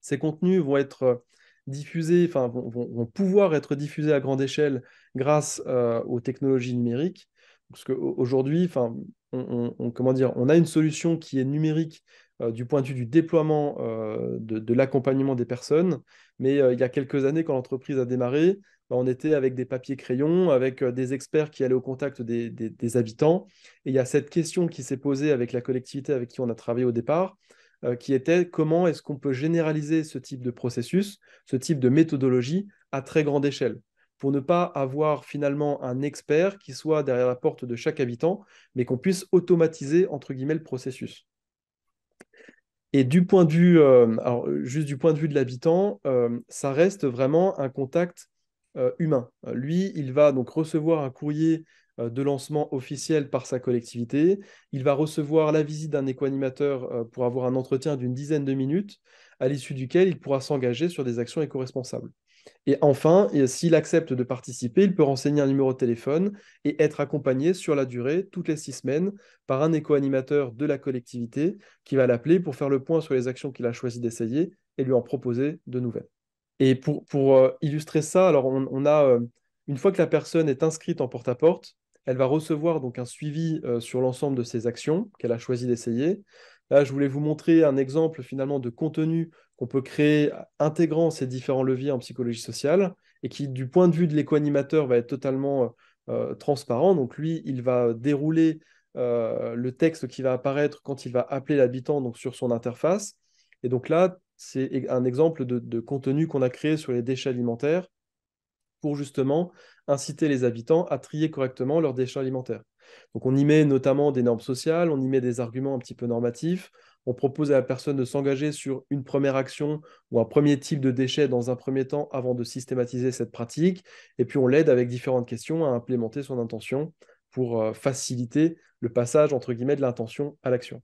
Ces contenus vont être diffusés, enfin vont, pouvoir être diffusés à grande échelle grâce aux technologies numériques. Parce qu'aujourd'hui, enfin, on, comment dire, on a une solution qui est numérique euh, du point de vue du déploiement euh, de, l'accompagnement des personnes, mais euh, il y a quelques années, quand l'entreprise a démarré, bah, on était avec des papiers crayons, avec des experts qui allaient au contact des, des habitants, et il y a cette question qui s'est posée avec la collectivité avec qui on a travaillé au départ, qui était comment est-ce qu'on peut généraliser ce type de processus, ce type de méthodologie à très grande échelle? Pour ne pas avoir finalement un expert qui soit derrière la porte de chaque habitant, mais qu'on puisse automatiser, entre guillemets, le processus. Et du point de vue, euh, alors juste du point de vue de l'habitant, euh, ça reste vraiment un contact euh, humain. Lui, il va donc recevoir un courrier de lancement officiel par sa collectivité. Il va recevoir la visite d'un éco-animateur pour avoir un entretien d'une dizaine de minutes, à l'issue duquel il pourra s'engager sur des actions éco-responsables. Et enfin, s'il accepte de participer, il peut renseigner un numéro de téléphone et être accompagné sur la durée, toutes les six semaines, par un éco-animateur de la collectivité qui va l'appeler pour faire le point sur les actions qu'il a choisi d'essayer et lui en proposer de nouvelles. Et pour, pour euh, illustrer ça, alors on, a, euh, une fois que la personne est inscrite en porte-à-porte, elle va recevoir donc un suivi euh, sur l'ensemble de ses actions qu'elle a choisi d'essayer. Là, je voulais vous montrer un exemple finalement de contenu qu'on peut créer intégrant ces différents leviers en psychologie sociale et qui, du point de vue de l'éco-animateur, va être totalement euh, transparent. Donc lui, il va dérouler euh, le texte qui va apparaître quand il va appeler l'habitant sur son interface. Et donc là, c'est un exemple de contenu qu'on a créé sur les déchets alimentaires pour justement inciter les habitants à trier correctement leurs déchets alimentaires. Donc on y met notamment des normes sociales, on y met des arguments un petit peu normatifs, on propose à la personne de s'engager sur une première action ou un premier type de déchet dans un premier temps avant de systématiser cette pratique, et puis on l'aide avec différentes questions à implémenter son intention pour euh, faciliter le passage, entre guillemets, de l'intention à l'action.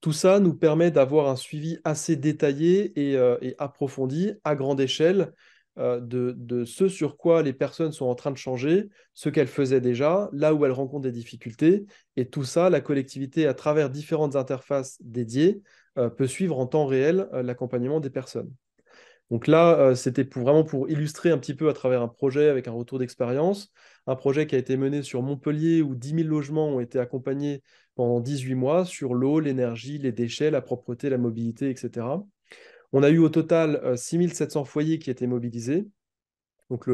Tout ça nous permet d'avoir un suivi assez détaillé et, euh, approfondi à grande échelle euh, de, ce sur quoi les personnes sont en train de changer, ce qu'elles faisaient déjà, là où elles rencontrent des difficultés. Et tout ça, la collectivité, à travers différentes interfaces dédiées, euh, peut suivre en temps réel l'accompagnement des personnes. Donc là, c'était vraiment pour illustrer un petit peu à travers un projet avec un retour d'expérience, un projet qui a été mené sur Montpellier où 10 000 logements ont été accompagnés pendant 18 mois sur l'eau, l'énergie, les déchets, la propreté, la mobilité, etc. On a eu au total 6700 foyers qui étaient mobilisés. Donc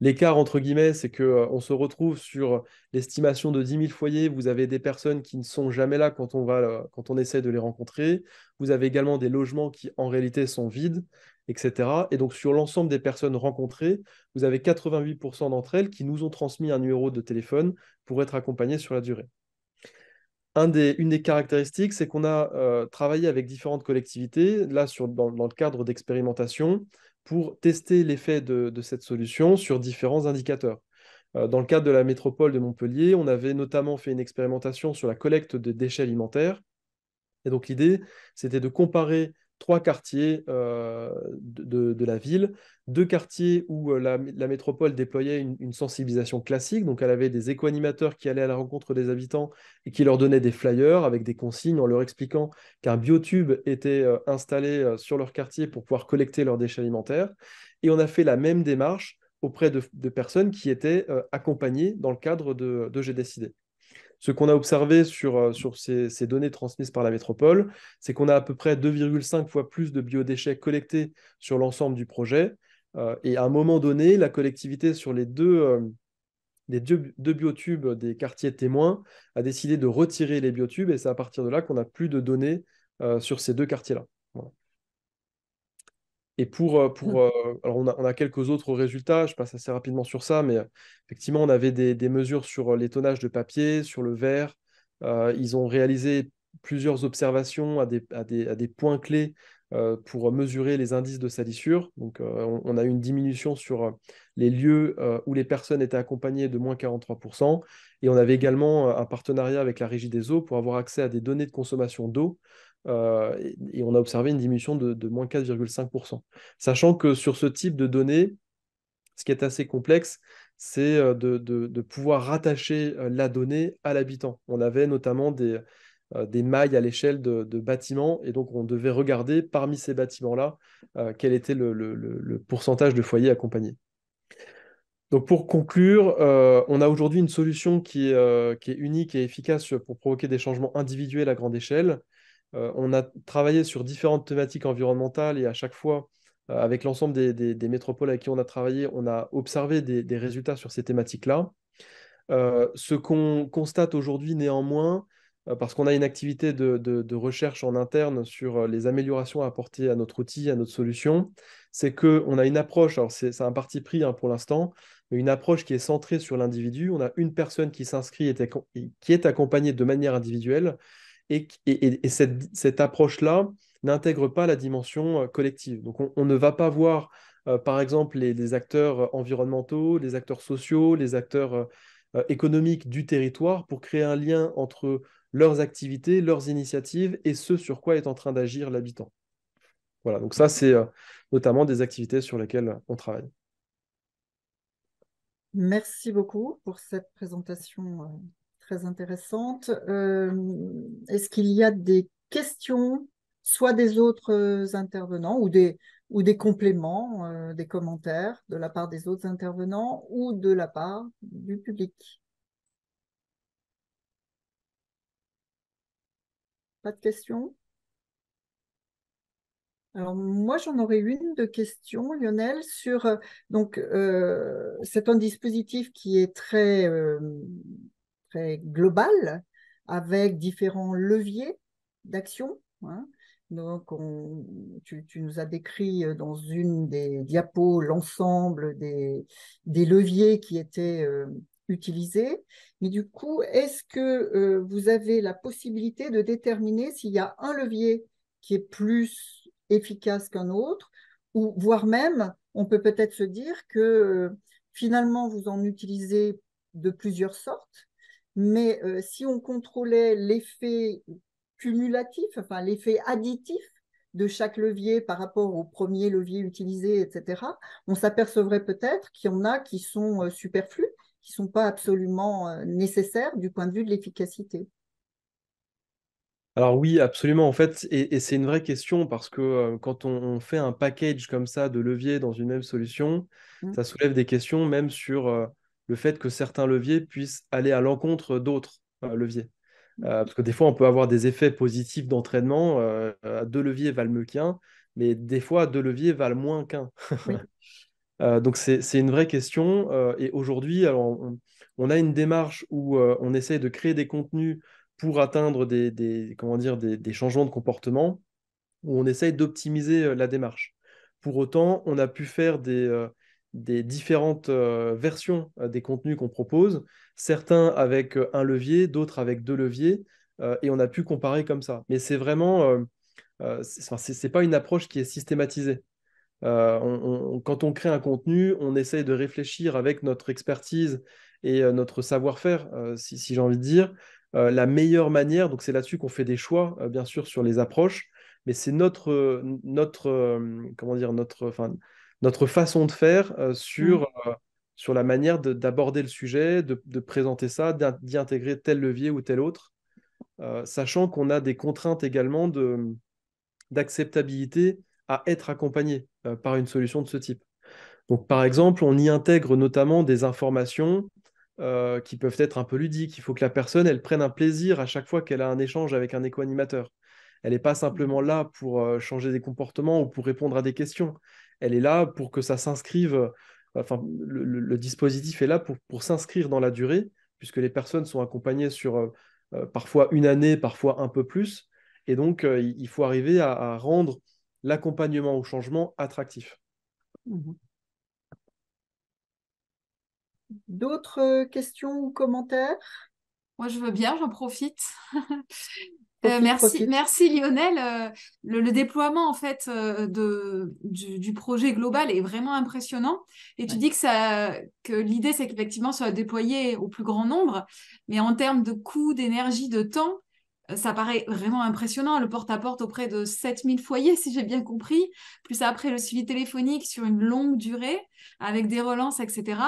l'écart entre guillemets, c'est qu'on se retrouve sur l'estimation de 10 000 foyers. Vous avez des personnes qui ne sont jamais là quand on, va, quand on essaie de les rencontrer. Vous avez également des logements qui en réalité sont vides etc. Et donc, sur l'ensemble des personnes rencontrées, vous avez 88% d'entre elles qui nous ont transmis un numéro de téléphone pour être accompagnées sur la durée. Une des caractéristiques, c'est qu'on a euh, travaillé avec différentes collectivités, là, dans, le cadre d'expérimentation, pour tester l'effet de, cette solution sur différents indicateurs. Euh, dans le cadre de la métropole de Montpellier, on avait notamment fait une expérimentation sur la collecte de déchets alimentaires. Et donc l'idée, c'était de comparer trois quartiers euh, de, la ville, deux quartiers où euh, la, métropole déployait une, sensibilisation classique, donc elle avait des éco-animateurs qui allaient à la rencontre des habitants et qui leur donnaient des flyers avec des consignes en leur expliquant qu'un biotube était euh, installé sur leur quartier pour pouvoir collecter leurs déchets alimentaires. Et on a fait la même démarche auprès de, personnes qui étaient accompagnées dans le cadre de, de J'ai décidé. Ce qu'on a observé sur, euh, ces, données transmises par la métropole, c'est qu'on a à peu près 2,5 fois plus de biodéchets collectés sur l'ensemble du projet. Euh, et à un moment donné, la collectivité sur les deux, euh, deux, biotubes des quartiers témoins a décidé de retirer les biotubes et c'est à partir de là qu'on n'a plus de données sur ces deux quartiers-là. Et pour, euh, pour mmh. euh, alors on a, on a, quelques autres résultats, je passe assez rapidement sur ça, mais euh, effectivement, on avait des, des, mesures sur les tonnages de papier, sur le verre. ils ont réalisé plusieurs observations à des, à des, à des points clés pour mesurer les indices de salissure. Donc, on, a eu une diminution sur les lieux où les personnes étaient accompagnées de moins 43%. Et on avait également un partenariat avec la Régie des eaux pour avoir accès à des données de consommation d'eau euh, et, on a observé une diminution de, moins 4,5%. Sachant que sur ce type de données, ce qui est assez complexe, c'est euh, de, pouvoir rattacher euh, la donnée à l'habitant. On avait notamment des, des mailles à l'échelle de, bâtiments, et donc on devait regarder parmi ces bâtiments-là quel était le, pourcentage de foyers accompagnés. Donc pour conclure, on a aujourd'hui une solution qui est, qui est, unique et efficace pour provoquer des changements individuels à grande échelle. Euh, on a travaillé sur différentes thématiques environnementales et à chaque fois, euh, avec l'ensemble des, métropoles avec qui on a travaillé, on a observé des, résultats sur ces thématiques-là. Euh, ce qu'on constate aujourd'hui néanmoins, parce qu'on a une activité de, recherche en interne sur les améliorations à apporter à notre outil, à notre solution, c'est qu'on a une approche, alors c'est un parti pris hein, pour l'instant, mais une approche qui est centrée sur l'individu. On a une personne qui s'inscrit et qui est accompagnée de manière individuelle et, cette, approche-là n'intègre pas la dimension euh, collective. Donc on, ne va pas voir, euh, par exemple, les, acteurs environnementaux, les acteurs sociaux, les acteurs euh, économiques du territoire pour créer un lien entre leurs activités, leurs initiatives et ce sur quoi est en train d'agir l'habitant. Voilà, donc ça, c'est notamment des activités sur lesquelles on travaille. Merci beaucoup pour cette présentation très intéressante. Euh, est-ce qu'il y a des questions, soit des autres euh, intervenants ou des, ou des compléments, euh, des commentaires de la part des autres intervenants ou de la part du public? Pas de questions? Alors moi j'en aurais une de question, Lionel, sur donc c'est un dispositif qui est très global avec différents leviers d'action. Hein. Donc, tu, nous as décrit euh, dans une des diapos l'ensemble des, des, leviers qui étaient euh, utilisés. Mais du coup, est-ce que euh, vous avez la possibilité de déterminer s'il y a un levier qui est plus efficace qu'un autre, ou voire même, on peut peut-être se dire que finalement, vous en utilisez de plusieurs sortes mais si on contrôlait l'effet cumulatif, enfin l'effet additif de chaque levier par rapport au premier levier utilisé, etc., on s'apercevrait peut-être qu'il y en a qui sont superflus, qui ne sont pas absolument nécessaires du point de vue de l'efficacité. Alors oui, absolument. En fait, et, c'est une vraie question parce que euh, quand on, fait un package comme ça de leviers dans une même solution, mmh. ça soulève des questions même sur euh, le fait que certains leviers puissent aller à l'encontre d'autres euh, leviers. Mmh. parce que des fois, on peut avoir des effets positifs d'entraînement. deux leviers valent mieux qu'un, mais des fois, deux leviers valent moins qu'un. donc c'est une vraie question. et aujourd'hui, on, on, a une démarche où on essaie de créer des contenus pour atteindre des, comment dire, des, changements de comportement où on essaye d'optimiser euh, la démarche. Pour autant, on a pu faire des, euh, des différentes euh, versions des contenus qu'on propose, certains avec un levier, d'autres avec deux leviers, et on a pu comparer comme ça. Mais c'est vraiment, c'est pas une approche qui est systématisée. quand on crée un contenu, on essaye de réfléchir avec notre expertise et notre savoir-faire, si, si j'ai envie de dire, euh, la meilleure manière. Donc c'est là-dessus qu'on fait des choix, euh, bien sûr, sur les approches, mais c'est notre, euh, notre, comment dire, notre, enfin, notre façon de faire sur, mmh. sur la manière d'aborder le sujet, de, de présenter ça, d'y intégrer tel levier ou tel autre, sachant qu'on a des contraintes également d'acceptabilité à être accompagné par une solution de ce type. Donc, par exemple, on y intègre notamment des informations euh, qui peuvent être un peu ludiques. Il faut que la personne, elle prenne un plaisir à chaque fois qu'elle a un échange avec un éco-animateur. Elle n'est pas simplement là pour euh, changer des comportements ou pour répondre à des questions. Elle est là pour que ça s'inscrive, euh, enfin, le, dispositif est là pour, pour s'inscrire dans la durée, puisque les personnes sont accompagnées sur parfois une année, parfois un peu plus. Et donc, il faut arriver à, rendre l'accompagnement au changement attractif. Mmh D'autres euh, questions ou commentaires? Moi, je veux bien, j'en profite. Euh, merci, merci Lionel. Euh, le, déploiement en fait de, du, projet global est vraiment impressionnant. Et tu dis que, ça, que l'idée c'est qu'effectivement ça soit déployé au plus grand nombre, mais en termes de coût, d'énergie, de temps, ça paraît vraiment impressionnant. Le porte-à-porte auprès de 7000 foyers, si j'ai bien compris, plus après le suivi téléphonique sur une longue durée avec des relances, etc.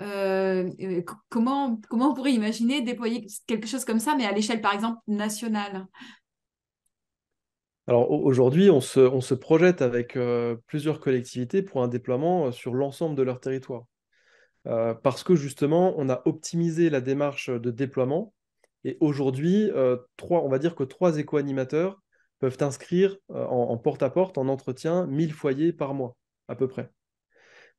Euh, euh, comment, comment on pourrait imaginer déployer quelque chose comme ça, mais à l'échelle, par exemple, nationale? Alors aujourd'hui, on se, on se, projette avec euh, plusieurs collectivités pour un déploiement sur l'ensemble de leur territoire. parce que justement, on a optimisé la démarche de déploiement. Et aujourd'hui, on va dire que trois éco-animateurs peuvent inscrire en porte-à-porte, -en, -porte, en entretien, 1000 foyers par mois, à peu près.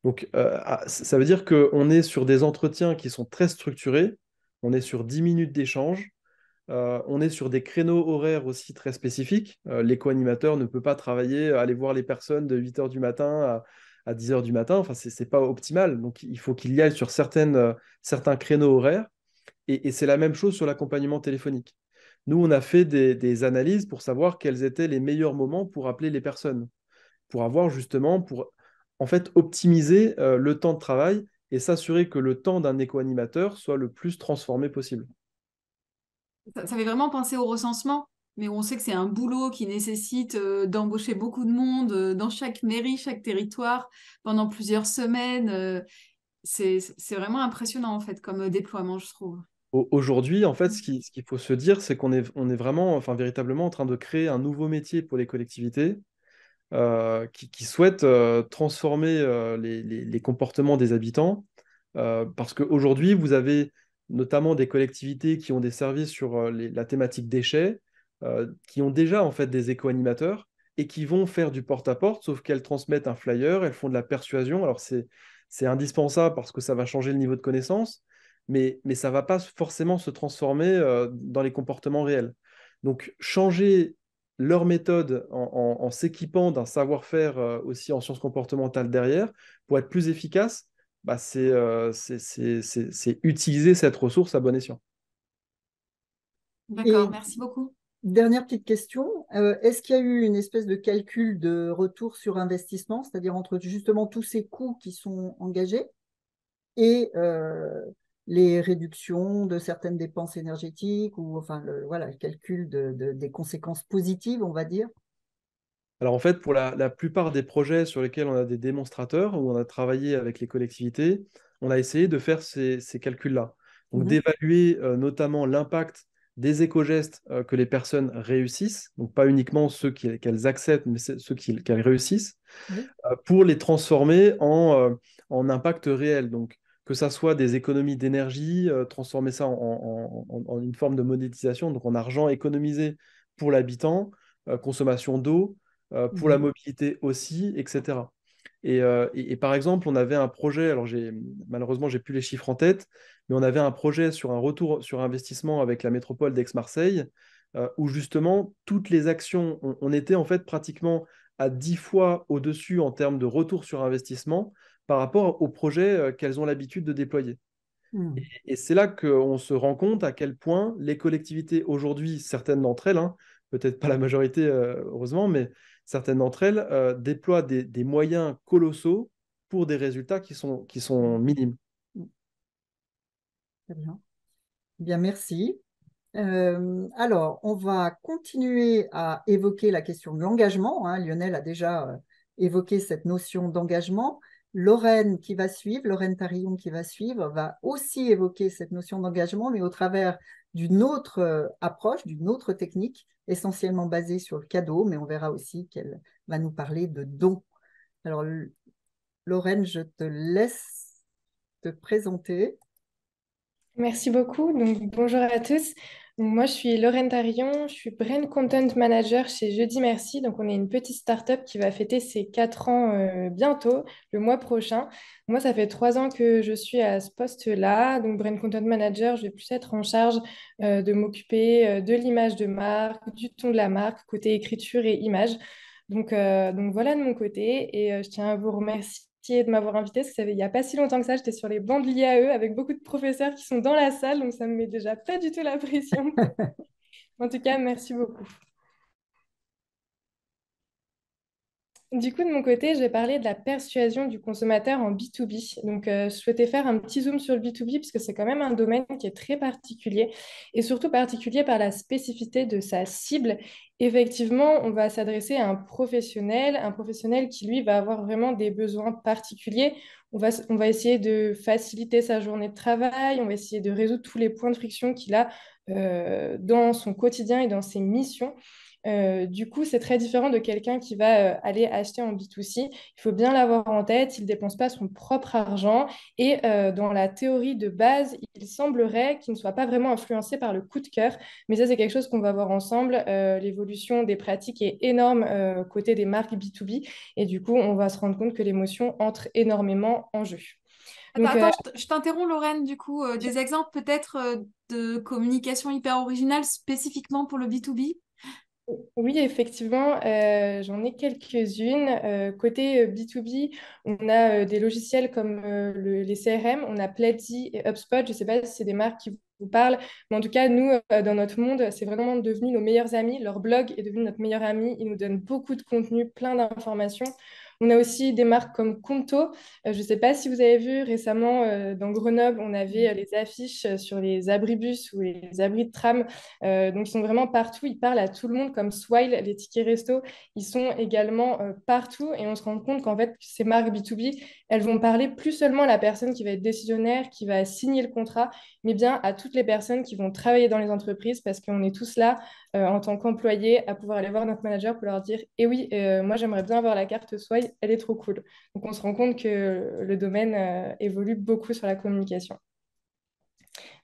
Donc, euh, ah, ça veut dire qu'on est sur des entretiens qui sont très structurés, on est sur 10 minutes d'échange, euh, on est sur des créneaux horaires aussi très spécifiques. Euh, l'éco-animateur ne peut pas travailler, aller voir les personnes de 8h du matin à, 10h du matin, enfin, ce n'est pas optimal. Donc, il faut qu'il y aille sur certains créneaux horaires. Et, c'est la même chose sur l'accompagnement téléphonique. Nous, on a fait des, des, analyses pour savoir quels étaient les meilleurs moments pour appeler les personnes, pour avoir justement, pour en fait optimiser euh, le temps de travail et s'assurer que le temps d'un éco-animateur soit le plus transformé possible. Ça, fait vraiment penser au recensement, mais on sait que c'est un boulot qui nécessite euh, d'embaucher beaucoup de monde euh, dans chaque mairie, chaque territoire, pendant plusieurs semaines. c'est vraiment impressionnant en fait comme déploiement, je trouve. Aujourd'hui, en fait, ce qu'il faut se dire, c'est qu'on est, on est vraiment, enfin, véritablement en train de créer un nouveau métier pour les collectivités euh, qui, souhaitent euh, transformer euh, les, comportements des habitants. parce qu'aujourd'hui, vous avez notamment des collectivités qui ont des services sur la thématique déchets, qui ont déjà en fait des éco-animateurs et qui vont faire du porte-à-porte, sauf qu'elles transmettent un flyer, elles font de la persuasion. Alors c'est indispensable parce que ça va changer le niveau de connaissance, mais, mais ça ne va pas forcément se transformer dans les comportements réels. Donc changer leur méthode en, s'équipant d'un savoir-faire euh, aussi en sciences comportementales derrière, pour être plus efficace, bah, euh, c'est utiliser cette ressource à bon escient. D'accord, merci beaucoup. Dernière petite question, euh, est-ce qu'il y a eu une espèce de calcul de retour sur investissement, c'est-à-dire entre justement tous ces coûts qui sont engagés et les réductions de certaines dépenses énergétiques ou enfin le, voilà, le calcul de, des conséquences positives, on va dire Alors en fait, pour la, plupart des projets sur lesquels on a des démonstrateurs, où on a travaillé avec les collectivités, on a essayé de faire ces, calculs-là. Donc mmh d'évaluer euh, notamment l'impact des éco-gestes euh, que les personnes réussissent, donc pas uniquement ceux qu'elles acceptent, mais ceux qu'elles réussissent, euh, pour les transformer en, en impact réel. Donc que ça soit des économies d'énergie, euh, transformer ça en, une forme de monétisation, donc en argent économisé pour l'habitant, euh, consommation d'eau, euh, pour la mmh mobilité aussi, etc. Et, par exemple, on avait un projet, alors j'ai malheureusement j'ai plus les chiffres en tête, mais on avait un projet sur un retour sur investissement avec la métropole d'Aix-Marseille, où justement toutes les actions, on, on, était en fait pratiquement à 10 fois au-dessus en termes de retour sur investissement par rapport aux projets euh, qu'elles ont l'habitude de déployer. Hmm. Et, c'est là qu'on se rend compte à quel point les collectivités aujourd'hui, certaines d'entre elles, hein, peut-être pas la majorité euh, heureusement, mais certaines d'entre elles euh, déploient des, moyens colossaux pour des résultats qui sont, qui sont minimes. Très bien. Bien, merci. alors, on va continuer à évoquer la question de l'engagement. Hein. Lionel a déjà évoqué cette notion d'engagement. Lorraine qui va suivre, Lorraine Tarillon qui va suivre, va aussi évoquer cette notion d'engagement, mais au travers d'une autre euh, approche, d'une autre technique, essentiellement basée sur le cadeau, mais on verra aussi qu'elle va nous parler de dons. Alors, Lorraine, je te laisse te présenter. Merci beaucoup. Donc, bonjour à tous moi, je suis Lorraine Tarion, je suis Brain Content Manager chez Jeudi Merci. Donc, on est une petite start-up qui va fêter ses quatre ans euh, bientôt, le mois prochain. Moi, ça fait trois ans que je suis à ce poste-là. Donc, Brain Content Manager, je vais plus être en charge euh, de m'occuper euh, de l'image de marque, du ton de la marque, côté écriture et image. Donc, donc voilà de mon côté. Et je tiens à vous remercier de m'avoir invité, parce que il n'y a pas si longtemps que ça, j'étais sur les bancs de l'IAE avec beaucoup de professeurs qui sont dans la salle, donc ça me met déjà pas du tout la pression. en tout cas, merci beaucoup. Du coup, de mon côté, je vais parler de la persuasion du consommateur en B2B. Donc, euh, je souhaitais faire un petit zoom sur le B2B parce que c'est quand même un domaine qui est très particulier et surtout particulier par la spécificité de sa cible. Effectivement, on va s'adresser à un professionnel, un professionnel qui, lui, va avoir vraiment des besoins particuliers. On va, on va essayer de faciliter sa journée de travail, on va essayer de résoudre tous les points de friction qu'il a euh, dans son quotidien et dans ses missions. Euh, du coup, c'est très différent de quelqu'un qui va euh, aller acheter en B2C. Il faut bien l'avoir en tête, il ne dépense pas son propre argent. Et euh, dans la théorie de base, il semblerait qu'il ne soit pas vraiment influencé par le coup de cœur. Mais ça, c'est quelque chose qu'on va voir ensemble. L'évolution des pratiques est énorme côté des marques B2B. Et du coup, on va se rendre compte que l'émotion entre énormément en jeu. attends, je t'interromps Lorraine, du coup, des exemples peut-être de communication hyper originale spécifiquement pour le B2B oui, effectivement, euh, j'en ai quelques-unes. Euh, côté B2B, euh, on a des logiciels comme les CRM, on a Platzi et HubSpot. Je ne sais pas si c'est des marques qui vous parlent, mais en tout cas, nous, dans notre monde, c'est vraiment devenu nos meilleurs amis. Leur blog est devenu notre meilleur ami. Il nous donne beaucoup de contenu, plein d'informations. On a aussi des marques comme Conto. Euh, je ne sais pas si vous avez vu récemment euh, dans Grenoble, on avait euh, les affiches sur les abribus ou les abris de tram. donc, ils sont vraiment partout. Ils parlent à tout le monde, comme Swile, les tickets resto. Ils sont également partout et on se rend compte qu'en fait, ces marques B2B, elles vont parler plus seulement à la personne qui va être décisionnaire, qui va signer le contrat, mais bien à toutes les personnes qui vont travailler dans les entreprises parce qu'on est tous là en tant qu'employé à pouvoir aller voir notre manager pour leur dire Eh oui, moi j'aimerais bien avoir la carte Elle est trop cool. Donc on se rend compte que le domaine euh, évolue beaucoup sur la communication.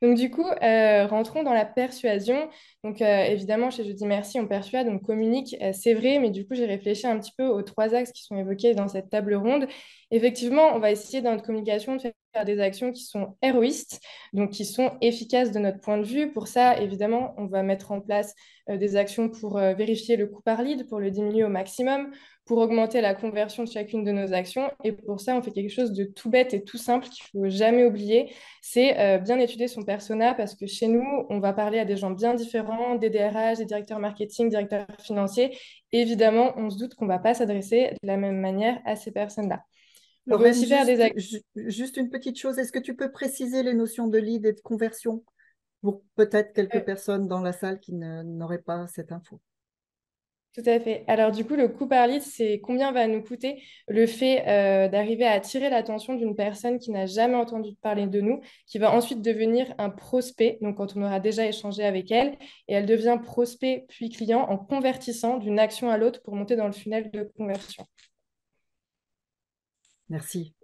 Donc du coup, rentrons dans la persuasion. Donc évidemment, chez Je dis merci, on persuade, on communique, c'est vrai, mais du coup, j'ai réfléchi un petit peu aux trois axes qui sont évoqués dans cette table ronde. Effectivement, on va essayer dans notre communication de faire des actions qui sont héroïstes, donc qui sont efficaces de notre point de vue. Pour ça, évidemment, on va mettre en place des actions pour vérifier le coût par lead, pour le diminuer au maximum pour augmenter la conversion de chacune de nos actions. Et pour ça, on fait quelque chose de tout bête et tout simple qu'il ne faut jamais oublier. C'est euh, bien étudier son persona parce que chez nous, on va parler à des gens bien différents, des DRH, des directeurs marketing, directeurs financiers. évidemment, on se doute qu'on ne va pas s'adresser de la même manière à ces personnes-là. On peut aussi faire des juste une petite chose, est-ce que tu peux préciser les notions de lead et de conversion pour peut-être quelques personnes dans la salle qui n'auraient pas cette info? Tout à fait. Alors du coup, le coût par lead, c'est combien va nous coûter le fait euh, d'arriver à attirer l'attention d'une personne qui n'a jamais entendu parler de nous, qui va ensuite devenir un prospect, donc quand on aura déjà échangé avec elle, et elle devient prospect puis client en convertissant d'une action à l'autre pour monter dans le funnel de conversion. Merci.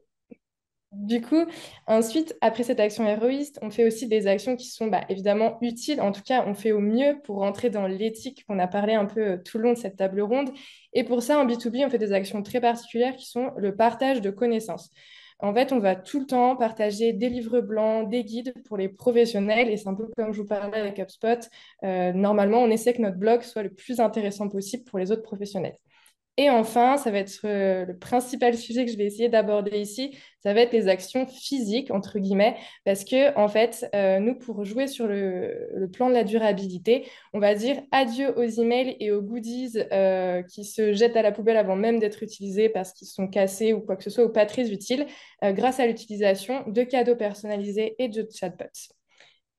Du coup, ensuite, après cette action héroïste, on fait aussi des actions qui sont bah, évidemment utiles. En tout cas, on fait au mieux pour rentrer dans l'éthique qu'on a parlé un peu euh, tout le long de cette table ronde. Et pour ça, en B2B, on fait des actions très particulières qui sont le partage de connaissances. En fait, on va tout le temps partager des livres blancs, des guides pour les professionnels. Et c'est un peu comme je vous parlais avec HubSpot. Euh, normalement, on essaie que notre blog soit le plus intéressant possible pour les autres professionnels. Et enfin, ça va être euh, le principal sujet que je vais essayer d'aborder ici, ça va être les actions physiques, entre guillemets, parce que, en fait, euh, nous, pour jouer sur le, plan de la durabilité, on va dire adieu aux emails et aux goodies euh, qui se jettent à la poubelle avant même d'être utilisés parce qu'ils sont cassés ou quoi que ce soit, ou pas très utiles, grâce à l'utilisation de cadeaux personnalisés et de chatbots.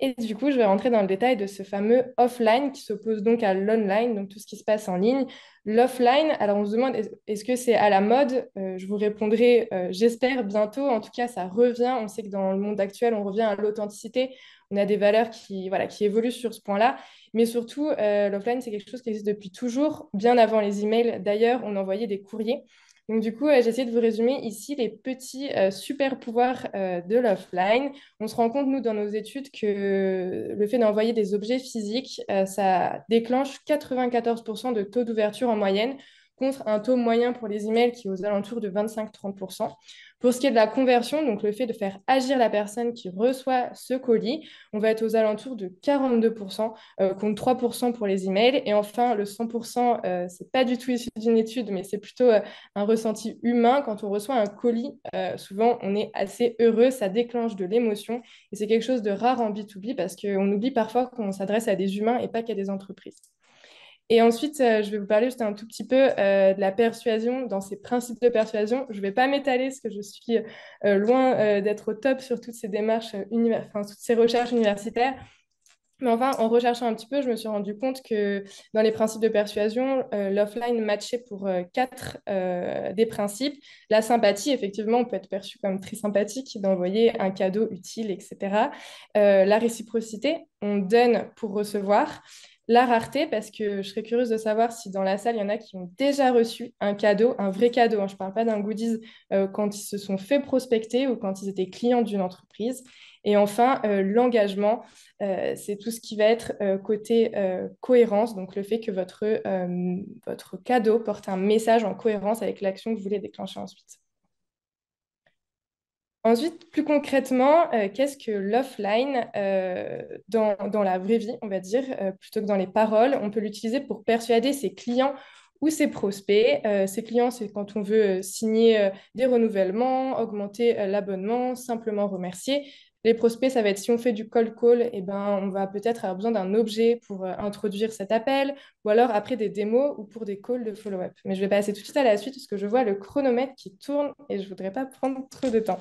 Et du coup, je vais rentrer dans le détail de ce fameux offline qui s'oppose donc à l'online, donc tout ce qui se passe en ligne. L'offline, alors on se demande, est-ce que c'est à la mode? Euh, Je vous répondrai, euh, j'espère bientôt. En tout cas, ça revient. On sait que dans le monde actuel, on revient à l'authenticité. On a des valeurs qui, voilà, qui évoluent sur ce point-là. Mais surtout, euh, l'offline, c'est quelque chose qui existe depuis toujours, bien avant les emails. D'ailleurs, on envoyait des courriers. Donc, du coup, euh, j'ai essayé de vous résumer ici les petits euh, super pouvoirs euh, de l'offline. On se rend compte, nous, dans nos études, que le fait d'envoyer des objets physiques, ça déclenche 94% de taux d'ouverture en moyenne contre un taux moyen pour les emails qui est aux alentours de 25-30%. Pour ce qui est de la conversion, donc le fait de faire agir la personne qui reçoit ce colis, on va être aux alentours de 42% euh, contre 3% pour les emails. Et enfin, le 100%, euh, ce n'est pas du tout issu d'une étude, mais c'est plutôt euh, un ressenti humain. Quand on reçoit un colis, souvent on est assez heureux, ça déclenche de l'émotion. Et c'est quelque chose de rare en B2B parce qu'on oublie parfois qu'on s'adresse à des humains et pas qu'à des entreprises. Et ensuite, euh, je vais vous parler juste un tout petit peu euh, de la persuasion, dans ces principes de persuasion. Je ne vais pas m'étaler parce que je suis euh, loin d'être au top sur toutes ces démarches, toutes ces recherches universitaires. Mais enfin, en recherchant un petit peu, je me suis rendu compte que dans les principes de persuasion, l'offline matchait pour quatre des principes. La sympathie, effectivement, on peut être perçu comme très sympathique d'envoyer un cadeau utile, etc. la réciprocité, on donne pour recevoir la rareté, parce que je serais curieuse de savoir si dans la salle, il y en a qui ont déjà reçu un cadeau, un vrai cadeau. Hein. Je ne parle pas d'un goodies euh, quand ils se sont fait prospecter ou quand ils étaient clients d'une entreprise. Et enfin, euh, l'engagement, euh, c'est tout ce qui va être côté cohérence, donc le fait que votre, votre cadeau porte un message en cohérence avec l'action que vous voulez déclencher ensuite. Ensuite, plus concrètement, euh, qu'est-ce que l'offline euh, dans, la vraie vie, on va dire, euh, plutôt que dans les paroles On peut l'utiliser pour persuader ses clients ou ses prospects. ses clients, c'est quand on veut signer des renouvellements, augmenter l'abonnement, simplement remercier. Les prospects, ça va être si on fait du cold call, eh ben, on va peut-être avoir besoin d'un objet pour euh, introduire cet appel, ou alors après des démos ou pour des calls de follow-up. Mais je vais passer tout de suite à la suite parce que je vois le chronomètre qui tourne et je ne voudrais pas prendre trop de temps.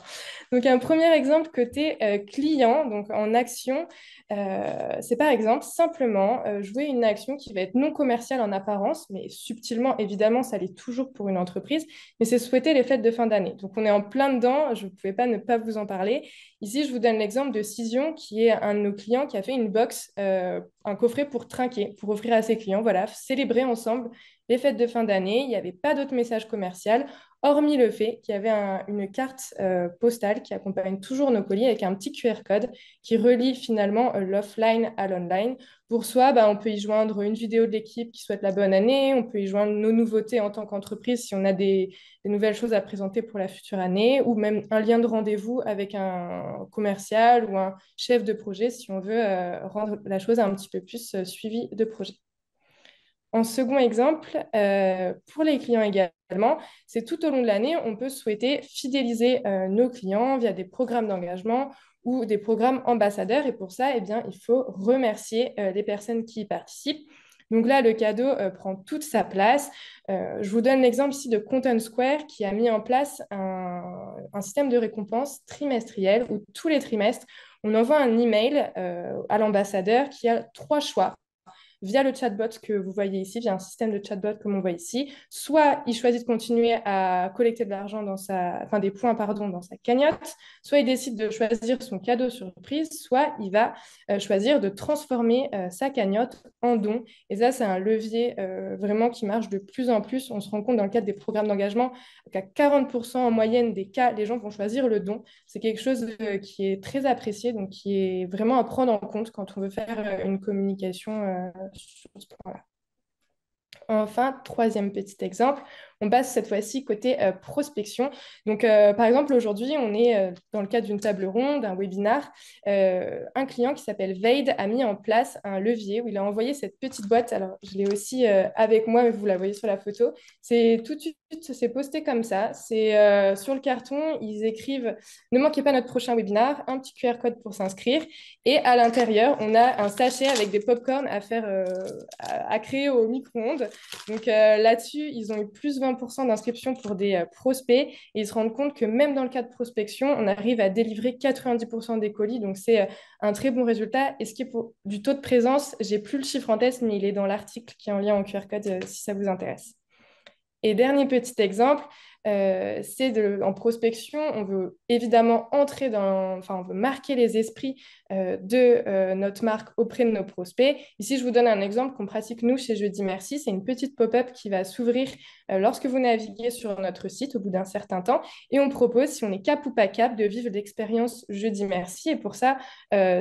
Donc, un premier exemple côté euh, client, donc en action, euh, c'est par exemple simplement jouer une action qui va être non commerciale en apparence, mais subtilement, évidemment, ça l'est toujours pour une entreprise, mais c'est souhaiter les fêtes de fin d'année. Donc, on est en plein dedans, je ne pouvais pas ne pas vous en parler. Ici, je vous donne l'exemple de Cision, qui est un de nos clients qui a fait une box, euh, un coffret pour trinquer, pour offrir à ses clients. Voilà, célébrer ensemble les fêtes de fin d'année. Il n'y avait pas d'autre message commercial, hormis le fait qu'il y avait une carte euh, postale qui accompagne toujours nos colis avec un petit QR code qui relie finalement euh, l'offline à l'online. Pour soi, bah, on peut y joindre une vidéo de l'équipe qui souhaite la bonne année, on peut y joindre nos nouveautés en tant qu'entreprise si on a des, nouvelles choses à présenter pour la future année, ou même un lien de rendez-vous avec un commercial ou un chef de projet si on veut euh, rendre la chose un petit peu plus suivie de projet. En second exemple, euh, pour les clients également, c'est tout au long de l'année, on peut souhaiter fidéliser euh, nos clients via des programmes d'engagement ou des programmes ambassadeurs. Et pour ça, eh bien, il faut remercier euh, les personnes qui y participent. Donc là, le cadeau prend toute sa place. je vous donne l'exemple ici de Content Square qui a mis en place un système de récompense trimestriel où tous les trimestres, on envoie un email à l'ambassadeur qui a trois choix via le chatbot que vous voyez ici, via un système de chatbot comme on voit ici. Soit il choisit de continuer à collecter de l'argent dans sa, enfin des points pardon dans sa cagnotte, soit il décide de choisir son cadeau surprise, soit il va euh, choisir de transformer euh, sa cagnotte en don. Et ça, c'est un levier euh, vraiment qui marche de plus en plus. On se rend compte dans le cadre des programmes d'engagement qu'à 40% en moyenne des cas, les gens vont choisir le don. C'est quelque chose qui est très apprécié, donc qui est vraiment à prendre en compte quand on veut faire une communication Enfin, troisième petit exemple, on passe cette fois-ci côté euh, prospection. Donc, euh, par exemple, aujourd'hui, on est euh, dans le cadre d'une table ronde, un webinar. un client qui s'appelle Vade a mis en place un levier où il a envoyé cette petite boîte. Alors, je l'ai aussi avec moi, mais vous la voyez sur la photo. C'est tout de suite, c'est posté comme ça. C'est sur le carton, ils écrivent Ne manquez pas notre prochain webinar, un petit QR code pour s'inscrire. Et à l'intérieur, on a un sachet avec des pop-corn à faire, à, créer au micro-ondes. Donc là-dessus, ils ont eu plus 20 d'inscriptions pour des euh, prospects et ils se rendent compte que même dans le cas de prospection, on arrive à délivrer 90% des colis. Donc, c'est euh, un très bon résultat. Et ce qui est pour du taux de présence, j'ai plus le chiffre en tête, mais il est dans l'article qui est en lien au QR code euh, si ça vous intéresse. Et dernier petit exemple, euh, c'est en prospection, on veut évidemment entrer dans, enfin, on veut marquer les esprits euh, de euh, notre marque auprès de nos prospects. Ici, je vous donne un exemple qu'on pratique nous chez Jeudi Merci. C'est une petite pop-up qui va s'ouvrir lorsque vous naviguez sur notre site au bout d'un certain temps. Et on propose, si on est cap ou pas cap, de vivre l'expérience Jeudi Merci. Et pour ça,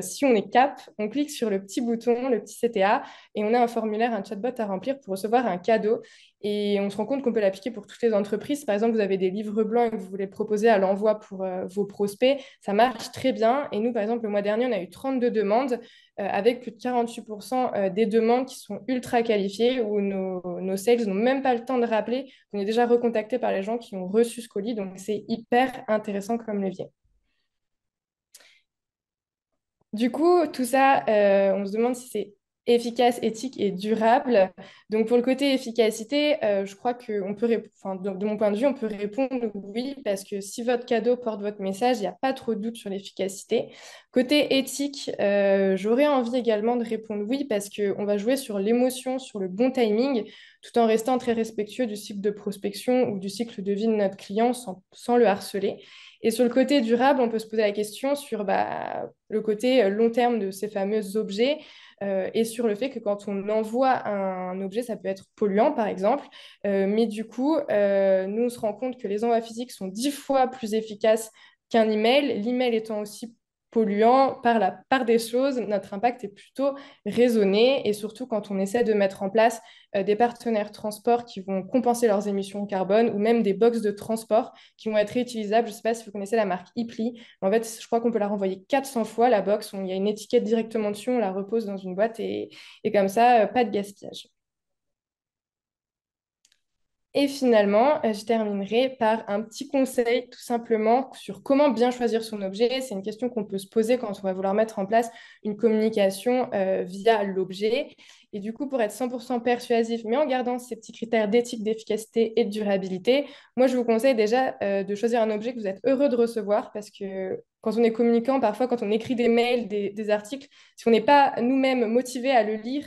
si on est cap, on clique sur le petit bouton, le petit CTA, et on a un formulaire, un chatbot à remplir pour recevoir un cadeau. Et on se rend compte qu'on peut l'appliquer pour toutes les entreprises. Par exemple, vous avez des livres blancs et que vous voulez le proposer à l'envoi pour euh, vos prospects. Ça marche très bien. Et nous, par exemple, le mois dernier, on a eu 32 demandes euh, avec plus de 48% euh, des demandes qui sont ultra qualifiées où nos, nos sales n'ont même pas le temps de rappeler. On est déjà recontacté par les gens qui ont reçu ce colis. Donc, c'est hyper intéressant comme levier. Du coup, tout ça, on se demande si c'est efficace, éthique et durable. Donc pour le côté efficacité, euh, je crois que on peut, de, de, mon point de vue, on peut répondre oui parce que si votre cadeau porte votre message, il n'y a pas trop de doute sur l'efficacité. Côté éthique, euh, j'aurais envie également de répondre oui parce qu'on va jouer sur l'émotion, sur le bon timing, tout en restant très respectueux du cycle de prospection ou du cycle de vie de notre client sans le harceler. Et sur le côté durable, on peut se poser la question sur bah, le côté euh, long terme de ces fameux objets. Euh, et sur le fait que quand on envoie un objet, ça peut être polluant, par exemple. Euh, mais du coup, nous, on se rend compte que les envois physiques sont dix fois plus efficaces qu'un email, l'email étant aussi polluant par la part des choses, notre impact est plutôt raisonné et surtout quand on essaie de mettre en place euh, des partenaires transport qui vont compenser leurs émissions carbone ou même des box de transport qui vont être réutilisables. Je ne sais pas si vous connaissez la marque Ipli. En fait, je crois qu'on peut la renvoyer 400 fois, la box. Il y a une étiquette directement dessus, on la repose dans une boîte et, et comme ça, euh, pas de gaspillage. Et finalement, euh, je terminerai par un petit conseil tout simplement sur comment bien choisir son objet. C'est une question qu'on peut se poser quand on va vouloir mettre en place une communication euh, via l'objet. Et du coup, pour être 100% persuasif, mais en gardant ces petits critères d'éthique, d'efficacité et de durabilité, moi, je vous conseille déjà euh, de choisir un objet que vous êtes heureux de recevoir parce que quand on est communicant, parfois, quand on écrit des mails, des, des articles, si on n'est pas nous-mêmes motivés à le lire,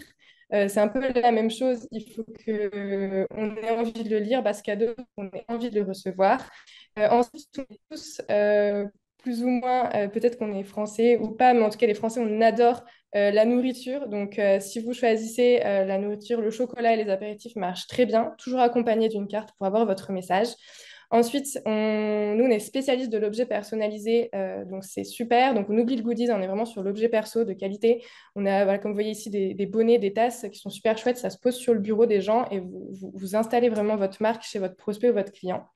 euh, c'est un peu la même chose. Il faut qu'on ait envie de le lire, bah, ce cadeau, on ait envie de le recevoir. Euh, ensuite, on est tous euh, plus ou moins, peut-être qu'on est français ou pas, mais en tout cas, les Français, on adore la nourriture. Donc, si vous choisissez la nourriture, le chocolat et les apéritifs marchent très bien, toujours accompagné d'une carte pour avoir votre message. Ensuite, nous, on est spécialiste de l'objet personnalisé, euh, donc c'est super. Donc, on oublie le goodies, on est vraiment sur l'objet perso de qualité. On a, comme vous voyez ici, des, bonnets, des tasses qui sont super chouettes. Ça se pose sur le bureau des gens et vous, vous, installez vraiment votre marque chez votre prospect ou votre client.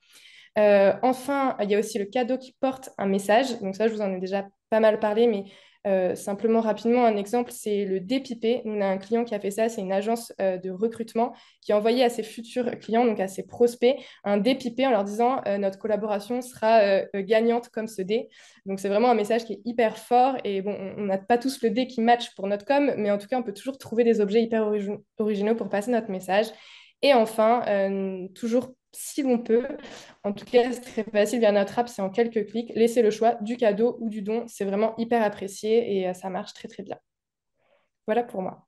Euh, enfin, il y a aussi le cadeau qui porte un message. Donc ça, je vous en ai déjà pas mal parlé, mais euh, simplement, rapidement, un exemple, c'est le dépipé. On a un client qui a fait ça, c'est une agence euh, de recrutement qui a envoyé à ses futurs clients, donc à ses prospects, un dépipé en leur disant euh, notre collaboration sera gagnante comme ce dé. Donc c'est vraiment un message qui est hyper fort et bon, on n'a pas tous le dé qui match pour notre com, mais en tout cas, on peut toujours trouver des objets hyper originaux pour passer notre message. Et enfin, toujours si l'on peut. En tout cas, c'est très facile via notre app, c'est en quelques clics. Laissez le choix du cadeau ou du don. C'est vraiment hyper apprécié et ça marche très très bien. Voilà pour moi.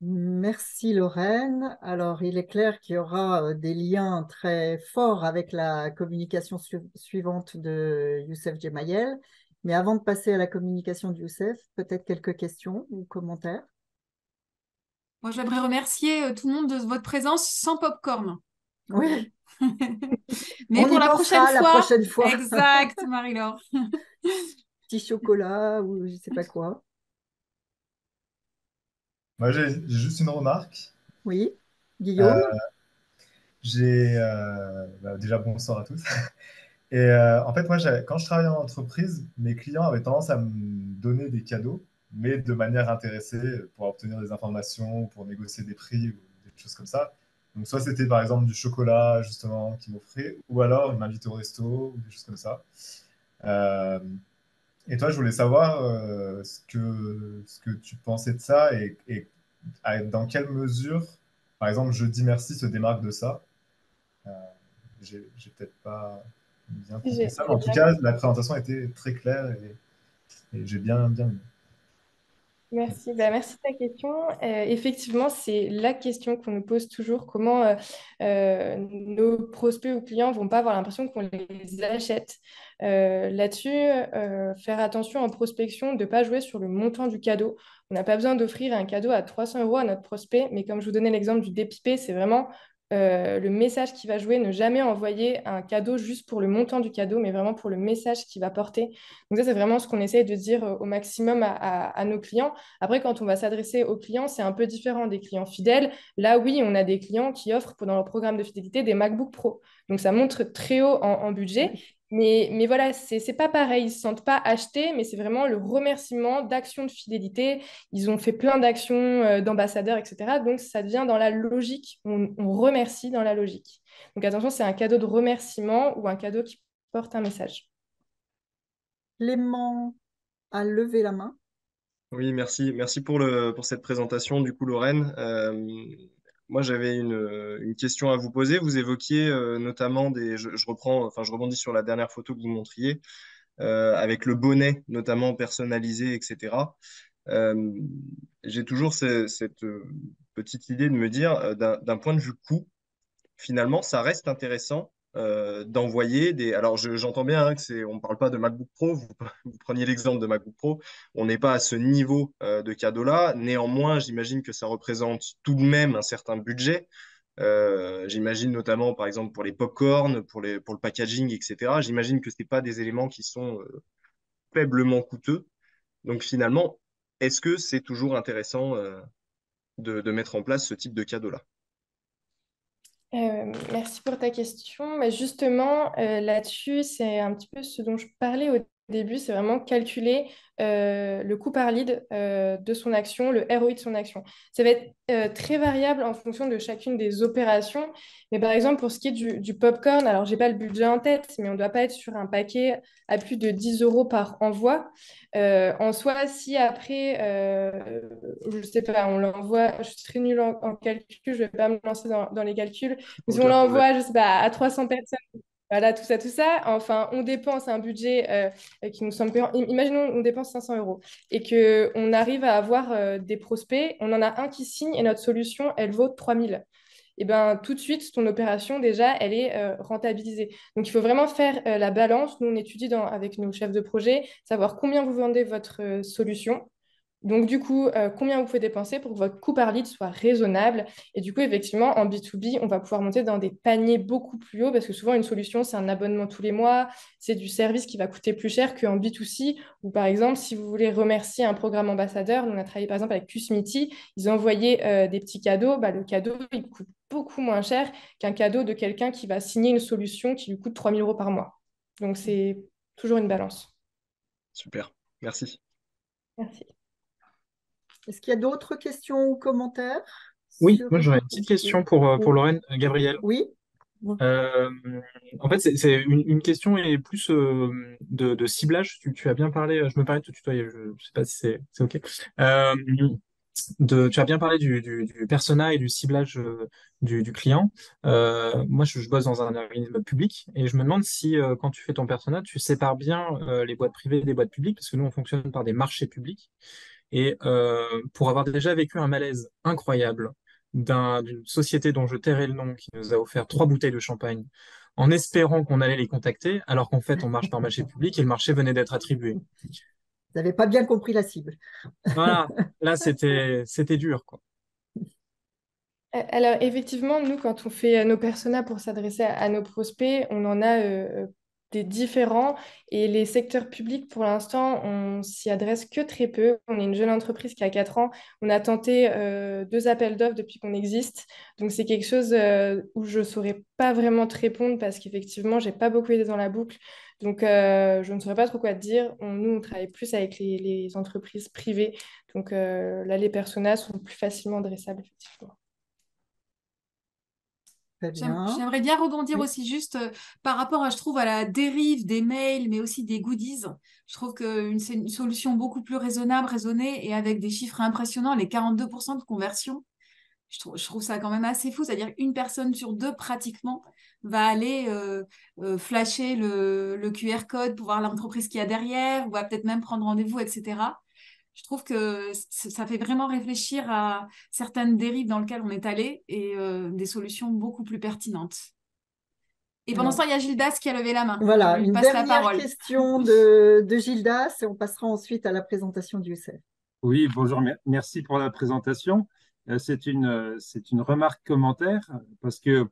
Merci Lorraine. Alors, il est clair qu'il y aura des liens très forts avec la communication suivante de Youssef Gemayel. Mais avant de passer à la communication de Youssef, peut-être quelques questions ou commentaires? Moi, j'aimerais remercier tout le monde de votre présence sans popcorn. Oui. Mais pour la prochaine, la fois, prochaine fois. Exact, Marie-Laure. Petit chocolat ou je ne sais pas quoi. Moi, j'ai juste une remarque. Oui, Guillaume. j'ai bah, déjà bonsoir à tous. Et en fait, moi, quand je travaillais en entreprise, mes clients avaient tendance à me donner des cadeaux, mais de manière intéressée pour obtenir des informations, pour négocier des prix ou des choses comme ça. Donc, soit c'était par exemple du chocolat, justement, qu'ils m'offraient, ou alors ils m'invitaient au resto, ou des choses comme ça. Euh, et toi, je voulais savoir euh, ce que, ce que tu pensais de ça et, et dans quelle mesure, par exemple, je dis merci se démarque de ça. Euh, j'ai peut-être pas bien compris ça, mais en tout cas, la présentation était très claire et, et j'ai bien, bien aimé. Merci, bah, merci de ta question. Euh, effectivement, c'est la question qu'on nous pose toujours, comment euh, euh, nos prospects ou clients vont pas avoir l'impression qu'on les achète? Là-dessus, faire attention en prospection de ne pas jouer sur le montant du cadeau. On n'a pas besoin d'offrir un cadeau à 300 euros à notre prospect, mais comme je vous donnais l'exemple du dépipé, c'est vraiment euh, le message qui va jouer, ne jamais envoyer un cadeau juste pour le montant du cadeau, mais vraiment pour le message qu'il va porter. Donc ça, c'est vraiment ce qu'on essaie de dire euh, au maximum à, nos clients. Après, quand on va s'adresser aux clients, c'est un peu différent des clients fidèles. Là, oui, on a des clients qui offrent pendant leur programme de fidélité des MacBook Pro. Donc ça montre très haut en budget. Mais, mais voilà, c'est pas pareil. Ils ne se sentent pas achetés, mais c'est vraiment le remerciement d'actions de fidélité. Ils ont fait plein d'actions euh, d'ambassadeurs, etc. Donc, ça devient dans la logique. On, remercie dans la logique. Donc, attention, c'est un cadeau de remerciement ou un cadeau qui porte un message. Clément a levé la main. Oui, merci. Merci pour, le, pour cette présentation, du coup, Lorraine. Euh, moi, j'avais une, une, question à vous poser. Vous évoquiez euh, notamment des. Je, reprends, enfin, je rebondis sur la dernière photo que vous montriez, euh, avec le bonnet notamment personnalisé, etc. Euh, J'ai toujours cette petite idée de me dire, d'un point de vue coût, finalement, ça reste intéressant euh, d'envoyer des. Alors, j'entends bien hein, que c'est, on ne parle pas de MacBook Pro. Vous, preniez l'exemple de MacBook Pro. On n'est pas à ce niveau euh, de cadeau-là. Néanmoins, j'imagine que ça représente tout de même un certain budget. Euh, j'imagine notamment, par exemple, pour les pop-corn, pour, les, pour le packaging, etc. J'imagine que ce n'est pas des éléments qui sont faiblement coûteux. Donc, finalement, est-ce que c'est toujours intéressant de, de mettre en place ce type de cadeau-là euh, merci pour ta question. Mais justement, euh, là-dessus, c'est un petit peu ce dont je parlais au début, c'est vraiment calculer euh, le coût par lead de son action, le ROI de son action. Ça va être très variable en fonction de chacune des opérations. Mais par exemple, pour ce qui est du, du popcorn, alors je n'ai pas le budget en tête, mais on ne doit pas être sur un paquet à plus de 10 euros par envoi. en soi, si après, je ne sais pas, on l'envoie, je suis très nulle en, calcul, je ne vais pas me lancer dans, dans les calculs, mais si on l'envoie, je sais pas, à 300 personnes, voilà, tout ça, tout ça. Enfin, on dépense un budget euh, qui nous semble Imaginons, on dépense 500 euros et qu'on arrive à avoir euh, des prospects. On en a un qui signe et notre solution, elle vaut 3000. Et bien, tout de suite, ton opération, déjà, elle est euh, rentabilisée. Donc, il faut vraiment faire la balance. Nous, on étudie avec nos chefs de projet, savoir combien vous vendez votre solution donc, du coup, euh, combien vous pouvez dépenser pour que votre coût par lead soit raisonnable? Et du coup, effectivement, en B2B, on va pouvoir monter dans des paniers beaucoup plus hauts parce que souvent, une solution, c'est un abonnement tous les mois, c'est du service qui va coûter plus cher qu'en B2C. Ou par exemple, si vous voulez remercier un programme ambassadeur, nous, on a travaillé par exemple avec Qsmity, ils ont envoyé euh, des petits cadeaux. Bah, le cadeau, il coûte beaucoup moins cher qu'un cadeau de quelqu'un qui va signer une solution qui lui coûte 3000 euros par mois. Donc, c'est toujours une balance. Super, merci. Merci. Est-ce qu'il y a d'autres questions ou commentaires Oui, moi j'aurais une petite question pour, euh, pour Lorraine, euh, Gabriel. Oui. Euh, en fait, c'est une, question et plus de, ciblage. Tu, as bien parlé, je me permets de te tutoyer, je ne sais pas si c'est OK. de, tu as bien parlé du, du, du persona et du ciblage du, du client. Euh, moi, je, je bosse dans un organisme public et je me demande si, euh, quand tu fais ton persona, tu sépares bien euh, les boîtes privées des boîtes publiques, parce que nous, on fonctionne par des marchés publics. Et euh, pour avoir déjà vécu un malaise incroyable d'un- d'une société dont je tairai le nom, qui nous a offert trois bouteilles de champagne, en espérant qu'on allait les contacter, alors qu'en fait, on marche par marché public et le marché venait d'être attribué. Vous n'avez pas bien compris la cible. Voilà, là, c'était, c'était dur, quoi. Euh, Alors, effectivement, nous, quand on fait euh, nos personas pour s'adresser à, à nos prospects, on en a euh, des différents. Et les secteurs publics, pour l'instant, on s'y adresse que très peu. On est une jeune entreprise qui a 4 ans. On a tenté euh, deux appels d'offres depuis qu'on existe. Donc, c'est quelque chose euh, où je ne saurais pas vraiment te répondre parce qu'effectivement, je n'ai pas beaucoup été dans la boucle. Donc, euh, je ne saurais pas trop quoi te dire. On- nous, on travaille plus avec les, entreprises privées. Donc, là, les personas sont plus facilement adressables, effectivement. J'aimerais bien rebondir aussi juste euh, par rapport à, je trouve, à la dérive des mails, mais aussi des goodies. Je trouve que c'est une solution beaucoup plus raisonnable, raisonnée et avec des chiffres impressionnants, les 42% de conversion. Je trouve, je trouve ça quand même assez fou, c'est-à-dire une personne sur deux pratiquement va aller euh, euh, flasher le, le QR code pour voir l'entreprise qu'il y a derrière, ou va peut-être même prendre rendez-vous, etc. Je trouve que ça fait vraiment réfléchir à certaines dérives dans lesquelles on est allé et euh, des solutions beaucoup plus pertinentes. Et pendant ce temps, il y a Gildas qui a levé la main. Voilà, Je lui une passe la dernière parole. question de, de Gildas et on passera ensuite à la présentation du UCF. Oui, bonjour, mer- merci pour la présentation. Euh, C'est une, euh, c'est une remarque commentaire parce que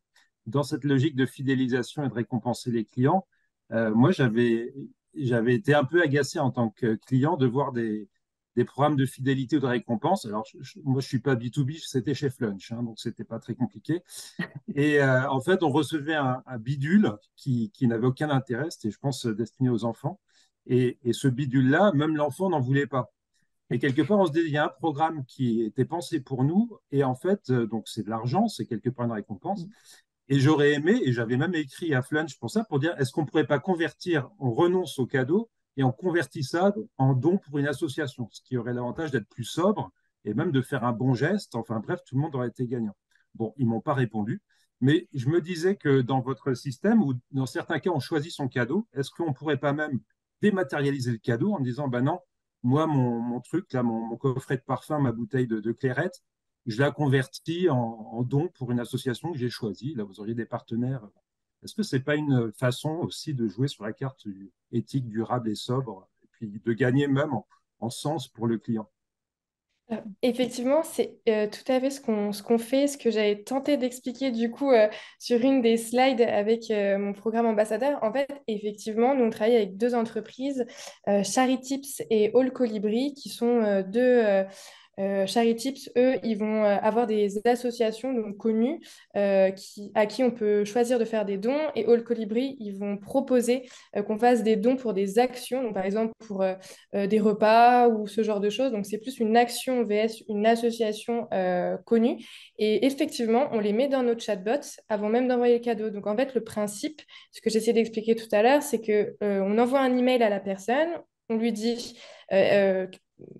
dans cette logique de fidélisation et de récompenser les clients, euh, moi j'avais, j'avais été un peu agacé en tant que client de voir des, des programmes de fidélité ou de récompense. Alors, je- je- moi je suis pas B2B, c'était chez Flunch, hein, donc c'était pas très compliqué. Et euh, en fait, on recevait un, un bidule qui, qui n'avait aucun intérêt, c'était, je pense, destiné aux enfants. Et, et ce bidule-là, même l'enfant n'en voulait pas. Et quelque part, on se dit, il y a un programme qui était pensé pour nous, et en fait, euh, donc c'est de l'argent, c'est quelque part une récompense. Et j'aurais aimé, et j'avais même écrit à Flunch pour ça, pour dire, est-ce qu'on ne pourrait pas convertir, on renonce au cadeau, et on convertit ça en don pour une association, ce qui aurait l'avantage d'être plus sobre, et même de faire un bon geste. Enfin bref, tout le monde aurait été gagnant. Bon, ils m'ont pas répondu, mais je me disais que dans votre système, ou dans certains cas, on choisit son cadeau, est-ce qu'on ne pourrait pas même dématérialiser le cadeau en disant, ben non, moi, mon, truc, là, mon, coffret de parfum, ma bouteille de, de clairette, je la convertis en, en don pour une association que j'ai choisie. Là, vous auriez des partenaires. Est-ce que c'est pas une façon aussi de jouer sur la carte éthique, durable et sobre, et puis de gagner même en, en sens pour le client? Euh, Effectivement, c'est euh, tout à fait ce qu'on ce qu'on fait, ce que j'avais tenté d'expliquer du coup euh, sur une des slides avec euh, mon programme ambassadeur. En fait, effectivement, nous on travaille avec deux entreprises, euh, Charitips et All Colibri, qui sont euh, deux euh, Charitips, eux, ils vont euh, avoir des associations connues euh, à qui on peut choisir de faire des dons. Et All Colibri, ils vont proposer euh, qu'on fasse des dons pour des actions, donc par exemple pour des repas ou ce genre de choses. Donc, c'est plus une action VS, une association connue. Et effectivement, on les met dans notre chatbot avant même d'envoyer le cadeau. Donc, en fait, le principe, ce que j'essayais d'expliquer tout à l'heure, c'est que euh, on envoie un email à la personne, on lui dit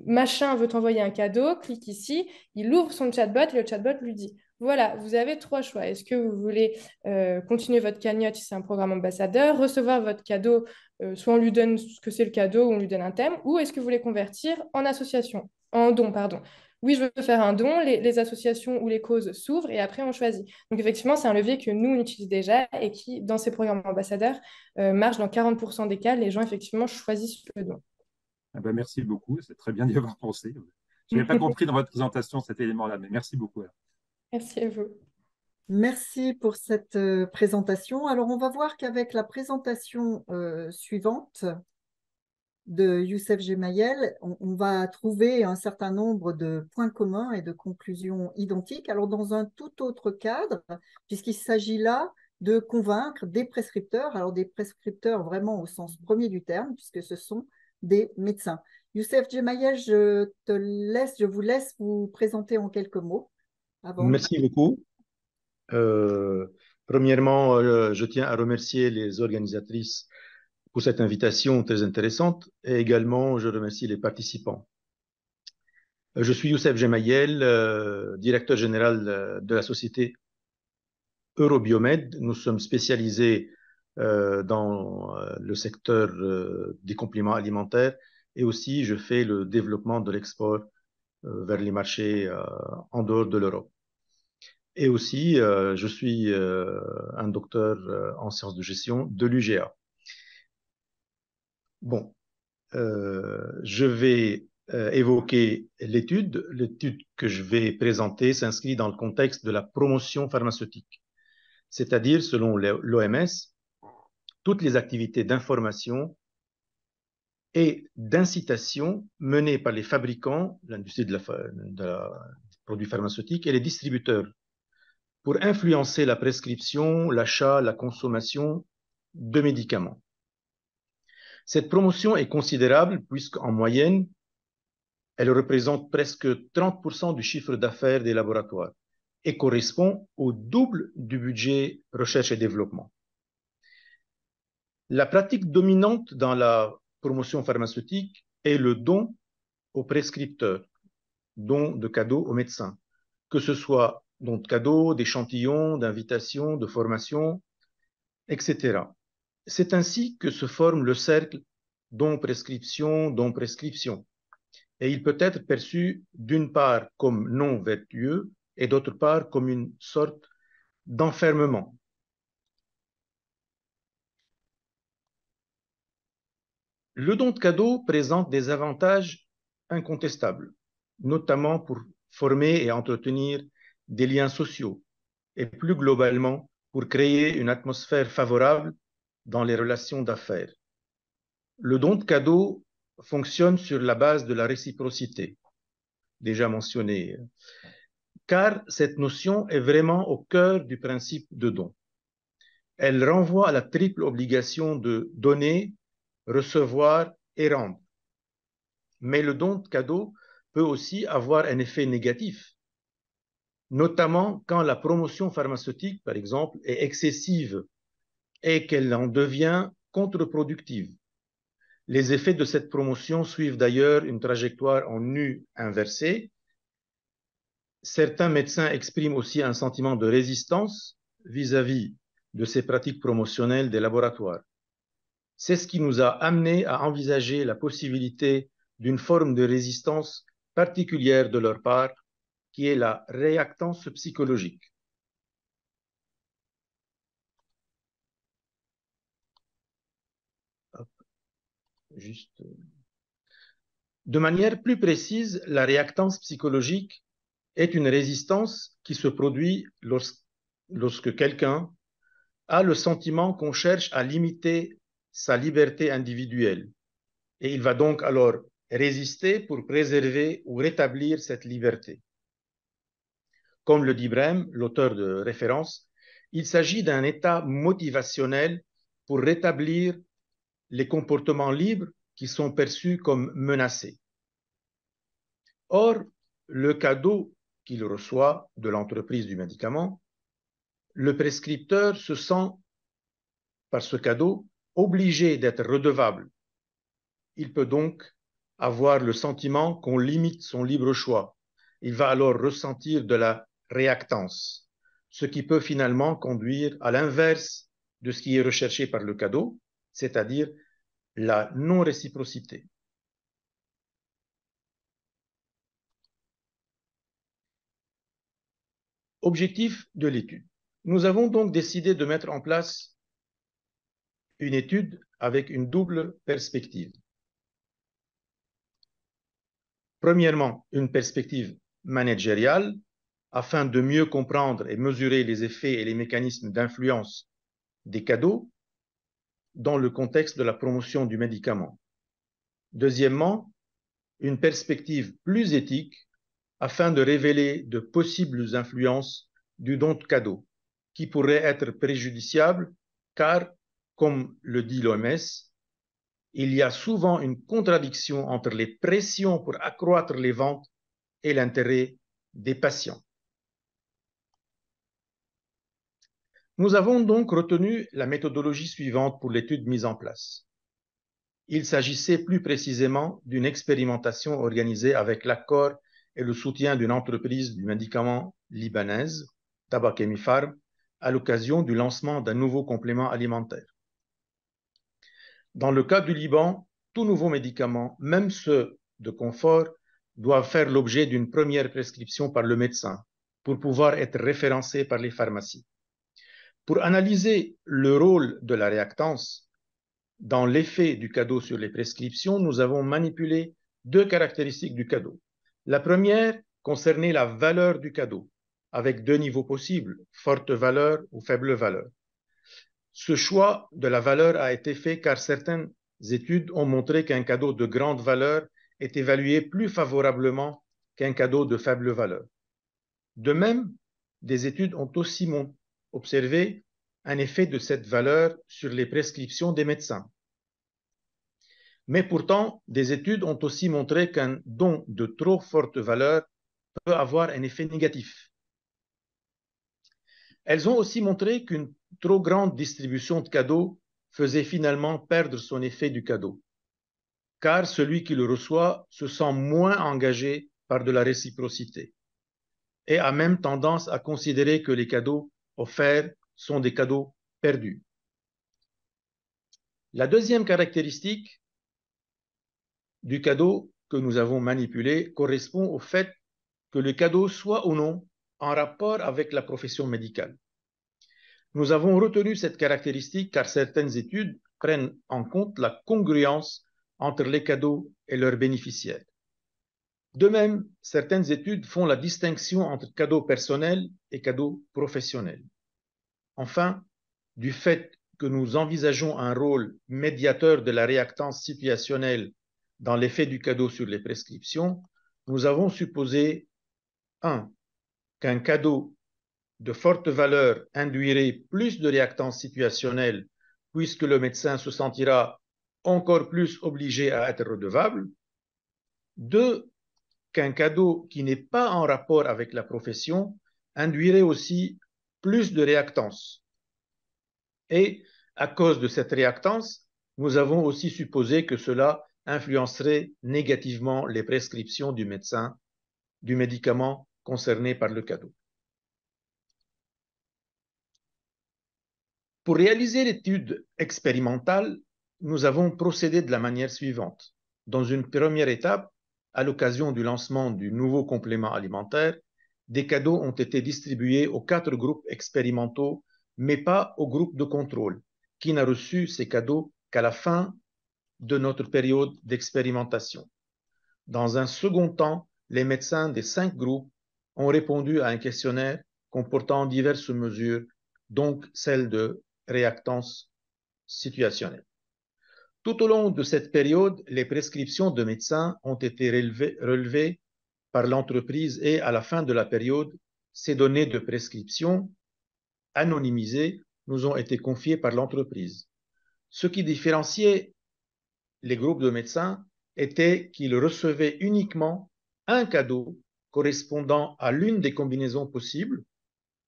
machin veut t'envoyer un cadeau, clique ici, il ouvre son chatbot et le chatbot lui dit voilà, vous avez trois choix. Est-ce que vous voulez euh, continuer votre cagnotte si c'est un programme ambassadeur, recevoir votre cadeau, euh, soit on lui donne ce que c'est le cadeau ou on lui donne un thème, ou est-ce que vous voulez convertir en association, en don, pardon. Oui, je veux faire un don, les, associations ou les causes s'ouvrent et après on choisit. Donc effectivement, c'est un levier que nous, on utilise déjà et qui, dans ces programmes ambassadeurs, euh, marche dans 40% des cas. Les gens, effectivement, choisissent le don. Ah ben, merci beaucoup, c'est très bien d'y avoir pensé. Je n'avais pas compris dans votre présentation cet élément-là, mais merci beaucoup. Merci à vous. Merci pour cette euh, présentation. Alors, on va voir qu'avec la présentation euh, suivante de Youssef Gemayel, on, on va trouver un certain nombre de points communs et de conclusions identiques. Alors, dans un tout autre cadre, puisqu'il s'agit là de convaincre des prescripteurs, alors des prescripteurs vraiment au sens premier du terme, puisque ce sont des médecins. Youssef Gemayel, je te laisse, je vous laisse vous présenter en quelques mots. Merci beaucoup. Euh, premièrement, euh, je tiens à remercier les organisatrices pour cette invitation très intéressante et également je remercie les participants. Je suis Youssef Gemayel, directeur général de la société Eurobiomed. Nous sommes spécialisés dans le secteur des compléments alimentaires et aussi je fais le développement de l'export vers les marchés en dehors de l'Europe. Et aussi, je suis un docteur en sciences de gestion de l'UGA. Bon, je vais évoquer l'étude. L'étude que je vais présenter s'inscrit dans le contexte de la promotion pharmaceutique, c'est-à-dire, selon l'OMS, toutes les activités d'information et d'incitation menées par les fabricants, l'industrie de produits pharmaceutiques et les distributeurs pour influencer la prescription, l'achat, la consommation de médicaments. Cette promotion est considérable puisqu'en moyenne, elle représente presque 30% du chiffre d'affaires des laboratoires et correspond au double du budget recherche et développement. La pratique dominante dans la promotion pharmaceutique est le don aux prescripteurs, don de cadeaux aux médecins, que ce soit donc de cadeaux, d'échantillons, d'invitations, de formations, etc. C'est ainsi que se forme le cercle don-prescription, don-prescription. Et il peut être perçu d'une part comme non vertueux et d'autre part comme une sorte d'enfermement. Le don de cadeaux présente des avantages incontestables, notamment pour former et entretenir des liens sociaux et plus globalement pour créer une atmosphère favorable dans les relations d'affaires. Le don de cadeaux fonctionne sur la base de la réciprocité, déjà mentionnée, car cette notion est vraiment au cœur du principe de don. Elle renvoie à la triple obligation de donner, recevoir et rendre. Mais le don de cadeau peut aussi avoir un effet négatif notamment quand la promotion pharmaceutique, par exemple, est excessive et qu'elle en devient contre-productive. Les effets de cette promotion suivent d'ailleurs une trajectoire en nu inversée. Certains médecins expriment aussi un sentiment de résistance vis-à-vis de ces pratiques promotionnelles des laboratoires. C'est ce qui nous a amené à envisager la possibilité d'une forme de résistance particulière de leur part qui est la réactance psychologique. De manière plus précise, la réactance psychologique est une résistance qui se produit lorsque quelqu'un a le sentiment qu'on cherche à limiter sa liberté individuelle. Et il va donc alors résister pour préserver ou rétablir cette liberté. Comme le dit Brehm, l'auteur de référence, il s'agit d'un état motivationnel pour rétablir les comportements libres qui sont perçus comme menacés. Or, le cadeau qu'il reçoit de l'entreprise du médicament, le prescripteur se sent, par ce cadeau, obligé d'être redevable. Il peut donc avoir le sentiment qu'on limite son libre choix. Il va alors ressentir de la réactance, ce qui peut finalement conduire à l'inverse de ce qui est recherché par le cadeau, c'est-à-dire la non-réciprocité. Objectif de l'étude. Nous avons donc décidé de mettre en place une étude avec une double perspective. Premièrement, une perspective managériale afin de mieux comprendre et mesurer les effets et les mécanismes d'influence des cadeaux dans le contexte de la promotion du médicament. Deuxièmement, une perspective plus éthique afin de révéler de possibles influences du don de cadeau qui pourraient être préjudiciables car, comme le dit l'OMS, il y a souvent une contradiction entre les pressions pour accroître les ventes et l'intérêt des patients. Nous avons donc retenu la méthodologie suivante pour l'étude mise en place. Il s'agissait plus précisément d'une expérimentation organisée avec l'accord et le soutien d'une entreprise du médicament libanaise, Tabakemi Farm, à l'occasion du lancement d'un nouveau complément alimentaire. Dans le cas du Liban, tout nouveau médicament, même ceux de confort, doivent faire l'objet d'une première prescription par le médecin pour pouvoir être référencés par les pharmacies. Pour analyser le rôle de la réactance dans l'effet du cadeau sur les prescriptions, nous avons manipulé deux caractéristiques du cadeau. La première concernait la valeur du cadeau, avec deux niveaux possibles, forte valeur ou faible valeur. Ce choix de la valeur a été fait car certaines études ont montré qu'un cadeau de grande valeur est évalué plus favorablement qu'un cadeau de faible valeur. De même, des études ont aussi observé un effet de cette valeur sur les prescriptions des médecins. Mais pourtant, des études ont aussi montré qu'un don de trop forte valeur peut avoir un effet négatif. Elles ont aussi montré qu'une trop grande distribution de cadeaux faisait finalement perdre son effet du cadeau, car celui qui le reçoit se sent moins engagé par de la réciprocité et a même tendance à considérer que les cadeaux offerts sont des cadeaux perdus. La deuxième caractéristique du cadeau que nous avons manipulé correspond au fait que le cadeau soit ou non en rapport avec la profession médicale. Nous avons retenu cette caractéristique car certaines études prennent en compte la congruence entre les cadeaux et leurs bénéficiaires. De même, certaines études font la distinction entre cadeaux personnels et cadeaux professionnels. Enfin, du fait que nous envisageons un rôle médiateur de la réactance situationnelle dans l'effet du cadeau sur les prescriptions, nous avons supposé 1. qu'un cadeau de forte valeur induirait plus de réactance situationnelle puisque le médecin se sentira encore plus obligé à être redevable. 2 qu'un cadeau qui n'est pas en rapport avec la profession induirait aussi plus de réactance. Et à cause de cette réactance, nous avons aussi supposé que cela influencerait négativement les prescriptions du médecin du médicament concerné par le cadeau. Pour réaliser l'étude expérimentale, nous avons procédé de la manière suivante. Dans une première étape, à l'occasion du lancement du nouveau complément alimentaire, des cadeaux ont été distribués aux quatre groupes expérimentaux, mais pas au groupe de contrôle, qui n'a reçu ces cadeaux qu'à la fin de notre période d'expérimentation? Dans un second temps, les médecins des cinq groupes ont répondu à un questionnaire comportant diverses mesures, donc celle de réactance situationnelle. Tout au long de cette période, les prescriptions de médecins ont été relevées, par l'entreprise et à la fin de la période, ces données de prescription anonymisées nous ont été confiées par l'entreprise. Ce qui différenciait les groupes de médecins était qu'ils recevaient uniquement un cadeau correspondant à l'une des combinaisons possibles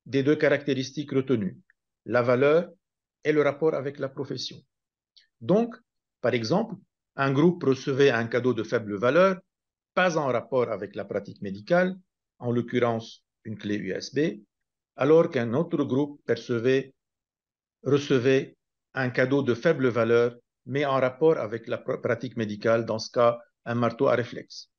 des deux caractéristiques retenues, la valeur et le rapport avec la profession. Donc, par exemple, un groupe recevait un cadeau de faible valeur, pas en rapport avec la pratique médicale, en l'occurrence une clé USB, alors qu'un autre groupe percevait, recevait un cadeau de faible valeur, mais en rapport avec la pratique médicale, dans ce cas, un marteau à réflexe.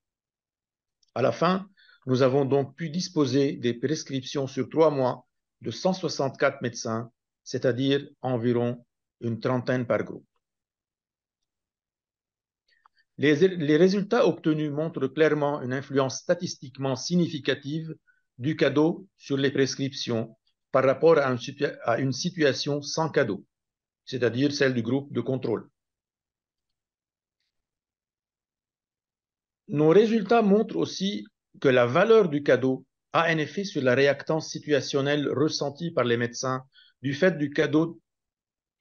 À la fin, nous avons donc pu disposer des prescriptions sur trois mois de 164 médecins, c'est-à-dire environ une trentaine par groupe. Les, résultats obtenus montrent clairement une influence statistiquement significative du cadeau sur les prescriptions par rapport à une, situation sans cadeau, c'est-à-dire celle du groupe de contrôle. Nos résultats montrent aussi que la valeur du cadeau a un effet sur la réactance situationnelle ressentie par les médecins du fait du cadeau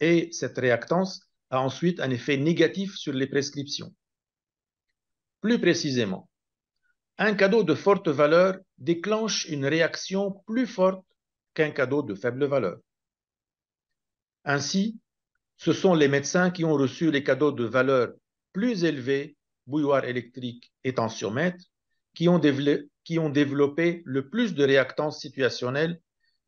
et cette réactance a ensuite un effet négatif sur les prescriptions. Plus précisément, un cadeau de forte valeur déclenche une réaction plus forte qu'un cadeau de faible valeur. Ainsi, ce sont les médecins qui ont reçu les cadeaux de valeur plus élevée, bouilloire électrique et tensiomètre, qui ont, qui ont développé le plus de réactance situationnelle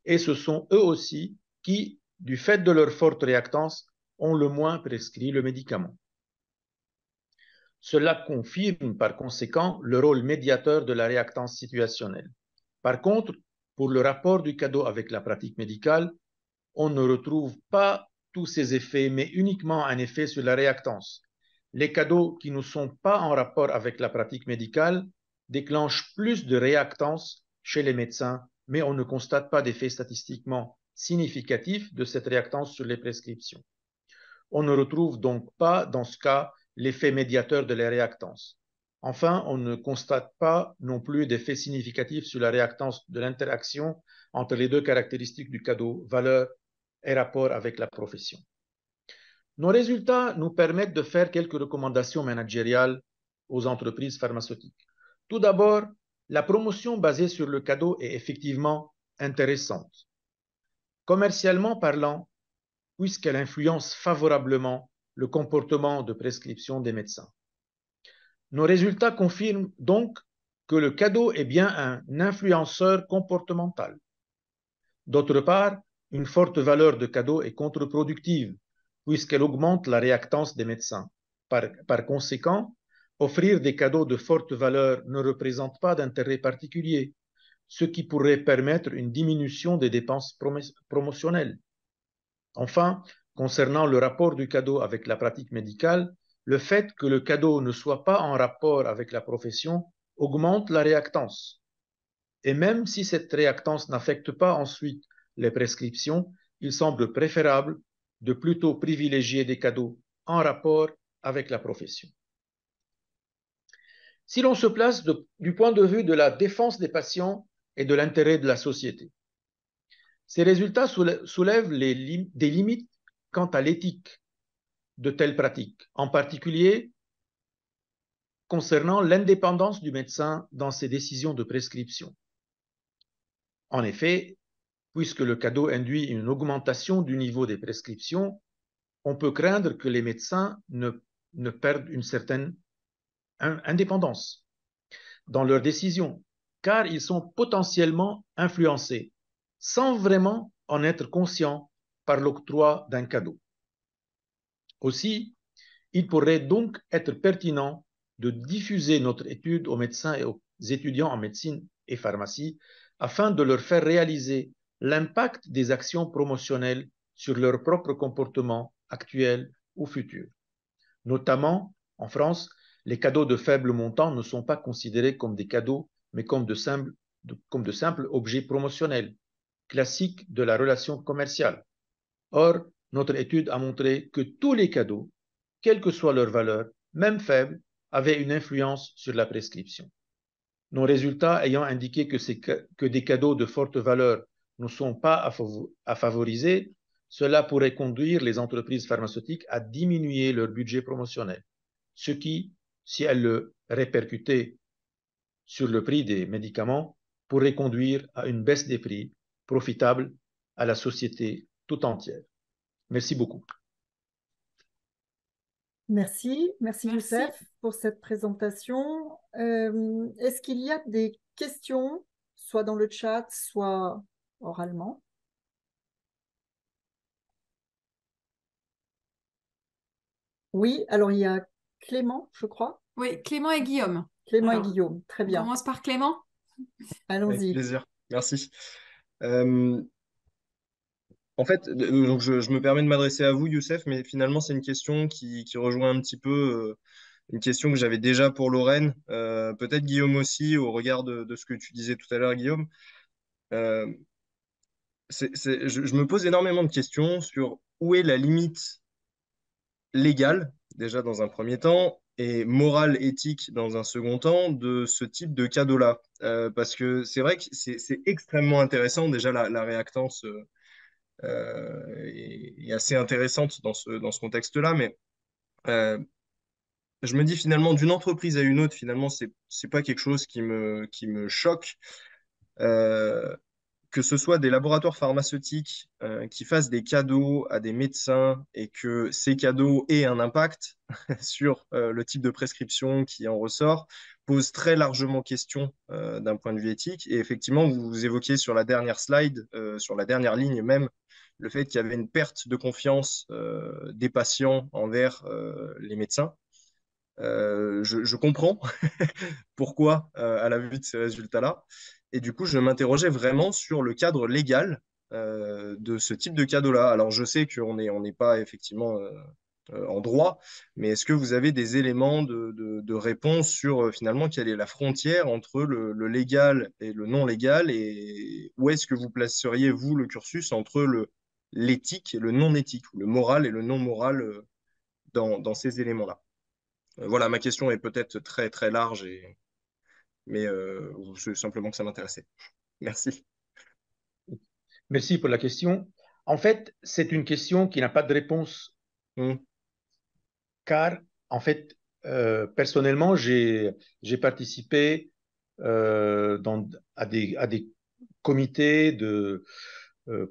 et ce sont eux aussi qui, du fait de leur forte réactance, ont le moins prescrit le médicament. Cela confirme par conséquent le rôle médiateur de la réactance situationnelle. Par contre, pour le rapport du cadeau avec la pratique médicale, on ne retrouve pas tous ces effets, mais uniquement un effet sur la réactance. Les cadeaux qui ne sont pas en rapport avec la pratique médicale déclenchent plus de réactance chez les médecins, mais on ne constate pas d'effet statistiquement significatif de cette réactance sur les prescriptions. On ne retrouve donc pas, dans ce cas, l'effet médiateur de la réactance. Enfin, on ne constate pas non plus d'effet significatif sur la réactance de l'interaction entre les deux caractéristiques du cadeau, valeur et rapport avec la profession. Nos résultats nous permettent de faire quelques recommandations managériales aux entreprises pharmaceutiques. Tout d'abord, la promotion basée sur le cadeau est effectivement intéressante. Commercialement parlant, puisqu'elle influence favorablement le comportement de prescription des médecins. Nos résultats confirment donc que le cadeau est bien un influenceur comportemental. D'autre part, une forte valeur de cadeau est contre-productive, puisqu'elle augmente la réactance des médecins. Par, conséquent, offrir des cadeaux de forte valeur ne représente pas d'intérêt particulier, ce qui pourrait permettre une diminution des dépenses promotionnelles. Enfin, concernant le rapport du cadeau avec la pratique médicale, le fait que le cadeau ne soit pas en rapport avec la profession augmente la réactance. Et même si cette réactance n'affecte pas ensuite les prescriptions, il semble préférable de plutôt privilégier des cadeaux en rapport avec la profession. Si l'on se place du point de vue de la défense des patients et de l'intérêt de la société, ces résultats soulèvent des limites quant à l'éthique de telles pratiques, en particulier concernant l'indépendance du médecin dans ses décisions de prescription. En effet, puisque le cadeau induit une augmentation du niveau des prescriptions, on peut craindre que les médecins ne, perdent une certaine indépendance dans leurs décisions, car ils sont potentiellement influencés sans vraiment en être conscients par l'octroi d'un cadeau. Aussi, il pourrait donc être pertinent de diffuser notre étude aux médecins et aux étudiants en médecine et pharmacie afin de leur faire réaliser l'impact des actions promotionnelles sur leur propre comportement actuel ou futur. Notamment, en France, les cadeaux de faible montant ne sont pas considérés comme des cadeaux, mais comme de simples, objets promotionnels, classiques de la relation commerciale. Or, notre étude a montré que tous les cadeaux, quelle que soit leur valeur, même faible, avaient une influence sur la prescription. Nos résultats ayant indiqué que, que des cadeaux de forte valeur ne sont pas à favoriser, cela pourrait conduire les entreprises pharmaceutiques à diminuer leur budget promotionnel, ce qui, si elles le répercutaient sur le prix des médicaments, pourrait conduire à une baisse des prix profitable à la société tout entière. Merci beaucoup. Merci, merci, Youssef pour cette présentation. Euh, est-ce qu'il y a des questions, soit dans le chat, soit oralement? Oui, alors il y a Clément, je crois. Oui, Clément et Guillaume. Clément et Guillaume, très bien. On commence par Clément? Allons-y. Avec plaisir, merci. Euh, en fait, donc je, me permets de m'adresser à vous, Youssef, mais finalement, c'est une question qui, rejoint un petit peu euh, une question que j'avais déjà pour Lorraine, euh, peut-être Guillaume aussi, au regard de, de, ce que tu disais tout à l'heure, Guillaume je, me pose énormément de questions sur où est la limite légale, déjà dans un premier temps, morale, éthique dans un second temps, de ce type de cadeau-là. Euh, parce que c'est vrai que c'est extrêmement intéressant, déjà la, réactance euh, euh, est, assez intéressante dans ce, dans ce contexte-là, mais je me dis finalement d'une entreprise à une autre, finalement, c'est pas quelque chose qui me, qui me choque que ce soit des laboratoires pharmaceutiques euh, qui fassent des cadeaux à des médecins et que ces cadeaux aient un impact sur euh, le type de prescription qui en ressort, pose très largement question d'un point de vue éthique. Et effectivement, vous évoquiez sur la dernière slide, sur la dernière ligne même, le fait qu'il y avait une perte de confiance des patients envers les médecins. Je, comprends pourquoi à la vue de ces résultats-là. Et du coup, je m'interrogeais vraiment sur le cadre légal euh, de ce type de cadeau-là. Alors, je sais qu'on n'est pas effectivement euh, euh, en droit, mais est-ce que vous avez des éléments de, réponse sur finalement quelle est la frontière entre le, légal et le non légal et où est-ce que vous placeriez, vous, le cursus entre l'éthique et le non éthique, le moral et le non moral dans, dans ces éléments-là? Voilà, ma question est peut-être très très large et mais euh, c'est simplement que ça m'intéressait. Merci. Merci pour la question. En fait, c'est une question qui n'a pas de réponse. Hmm. Car, en fait, euh, personnellement, j'ai participé euh, dans, à, des, à, des, comités de,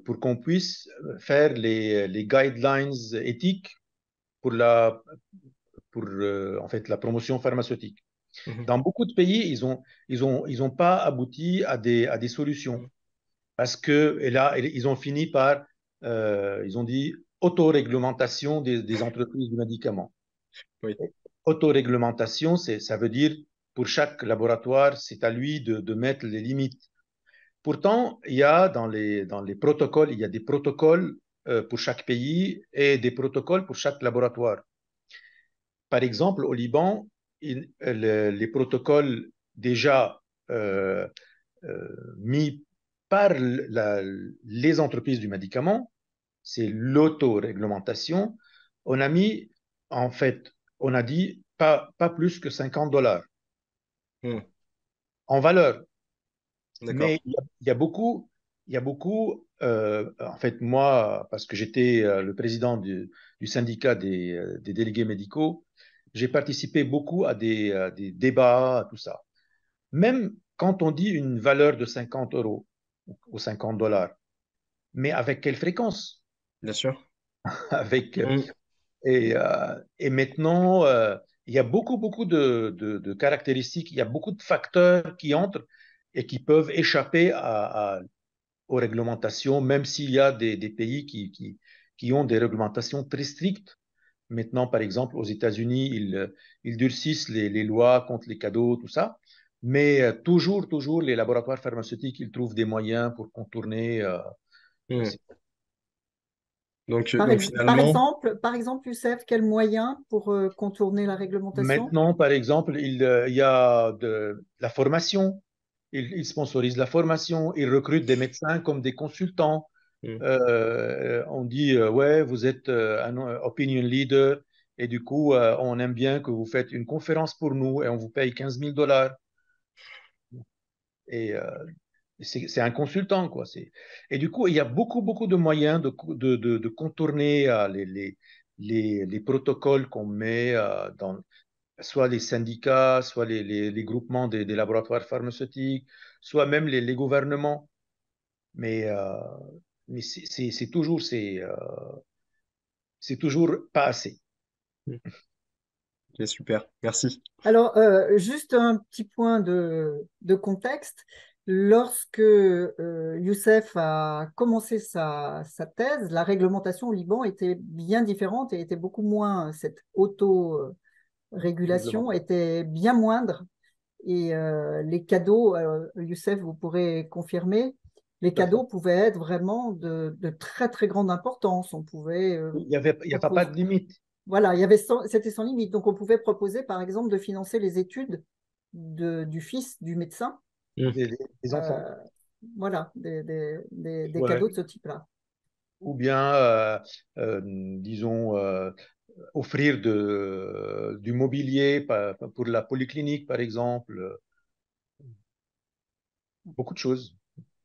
pour qu'on puisse faire les, les, guidelines éthiques pour la, pour, en fait, la promotion pharmaceutique. Mhm. Dans beaucoup de pays, ils n'ont ils ont, ils ont pas abouti à des, à des solutions. Parce que, et là, ils ont fini par, euh, ils ont dit, autoréglementation des, des entreprises du médicament. Oui. Autoréglementation, ça veut dire, pour chaque laboratoire, c'est à lui de, de, mettre les limites. Pourtant, il y a dans les, dans les protocoles, il y a des protocoles euh, pour chaque pays et des protocoles pour chaque laboratoire. Par exemple, au Liban, les protocoles déjà euh, euh, mis par les entreprises du médicament, c'est l'autoréglementation. On a mis, en fait, on a dit pas, pas plus que 50 dollars hmm. en valeur. Mais il y, a beaucoup, il y a beaucoup, euh, en fait, moi, parce que j'étais le président du, syndicat des, des, délégués médicaux, j'ai participé beaucoup à des, débats, à tout ça. Même quand on dit une valeur de 50 euros ou 50 dollars, mais avec quelle fréquence? Bien sûr. avec, mm. et, euh, et, maintenant, euh, il y a beaucoup, beaucoup de, de, caractéristiques, il y a beaucoup de facteurs qui entrent et qui peuvent échapper à, aux réglementations, même s'il y a des, des pays qui, qui, qui, ont des réglementations très strictes Maintenant, par exemple, aux États-Unis, ils, euh, ils durcissent les, les, lois contre les cadeaux, tout ça. Mais euh, toujours, toujours, les laboratoires pharmaceutiques, ils trouvent des moyens pour contourner. Euh, hmm. Donc, par, donc finalement... par, exemple, par exemple, Youssef, quels moyens pour contourner la réglementation? Maintenant, par exemple, il, il y a de la formation. Ils, ils, sponsorisent la formation. Ils recrutent des médecins comme des consultants. Mm. Euh, on dit, euh, ouais, vous êtes euh, un opinion leader et du coup, on aime bien que vous faites une conférence pour nous et on vous paye 15 000 dollars. Et c'est un consultant, quoi. Et du coup, il y a beaucoup, beaucoup de moyens de, contourner les, les, les, les, protocoles qu'on met dans soit les syndicats, soit les, les groupements des, des, laboratoires pharmaceutiques, soit même les, gouvernements. Mais mais c'est toujours, c'est euh, c'est toujours pas assez. Ok, super, merci. Alors, euh, juste un petit point de, de contexte. Lorsque euh, Youssef a commencé sa, sa, thèse, la réglementation au Liban était bien différente et était beaucoup moins, cette auto-régulation était bien moindre. Et euh, les cadeaux, Youssef, vous pourrez confirmer, les cadeaux pouvaient être vraiment de, très très grande importance. On pouvait. Euh, il n'y avait, il y a pas de limite. Voilà, il y avait c'était sans limite. Donc on pouvait proposer par exemple de financer les études de, du fils du médecin. Mmh. Des, enfants. Euh, voilà, des, des, cadeaux de ce type-là. Ou bien, euh, disons, offrir de, du mobilier pour la polyclinique, par exemple. Beaucoup de choses.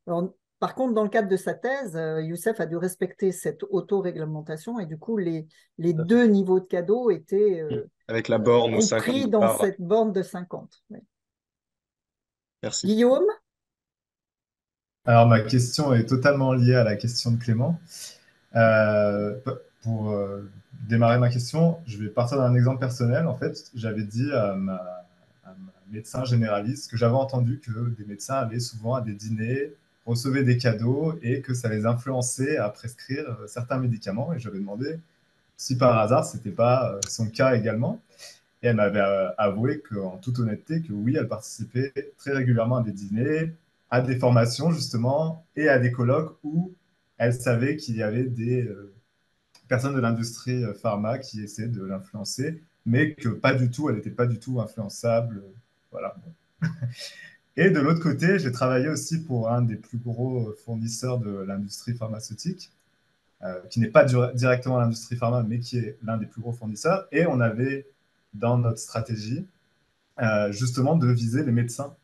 Alors, par contre, dans le cadre de sa thèse, euh, Youssef a dû respecter cette auto-réglementation et du coup, les, les deux niveaux de cadeaux étaient euh, Avec la borne euh, compris dans cette borne de 50. Merci. Guillaume? Alors, ma question est totalement liée à la question de Clément. pour démarrer ma question, je vais partir d'un exemple personnel. En fait, j'avais dit à médecin généraliste que j'avais entendu que des médecins allaient souvent à des dîners, recevaient des cadeaux et que ça les influençait à prescrire certains médicaments. Et j'avais demandé si par hasard c'était pas son cas également. Et elle m'avait avoué qu'en toute honnêteté, que oui, elle participait très régulièrement à des dîners, à des formations justement et à des colloques où elle savait qu'il y avait des euh, personnes de l'industrie euh, pharma qui essayaient de l'influencer, mais que pas du tout, elle n'était pas du tout influençable. Voilà. Et de l'autre côté, j'ai travaillé aussi pour un des plus gros fournisseurs de l'industrie pharmaceutique, euh, qui n'est pas directement l'industrie pharma, mais qui est l'un des plus gros fournisseurs. Et on avait dans notre stratégie justement de viser les médecins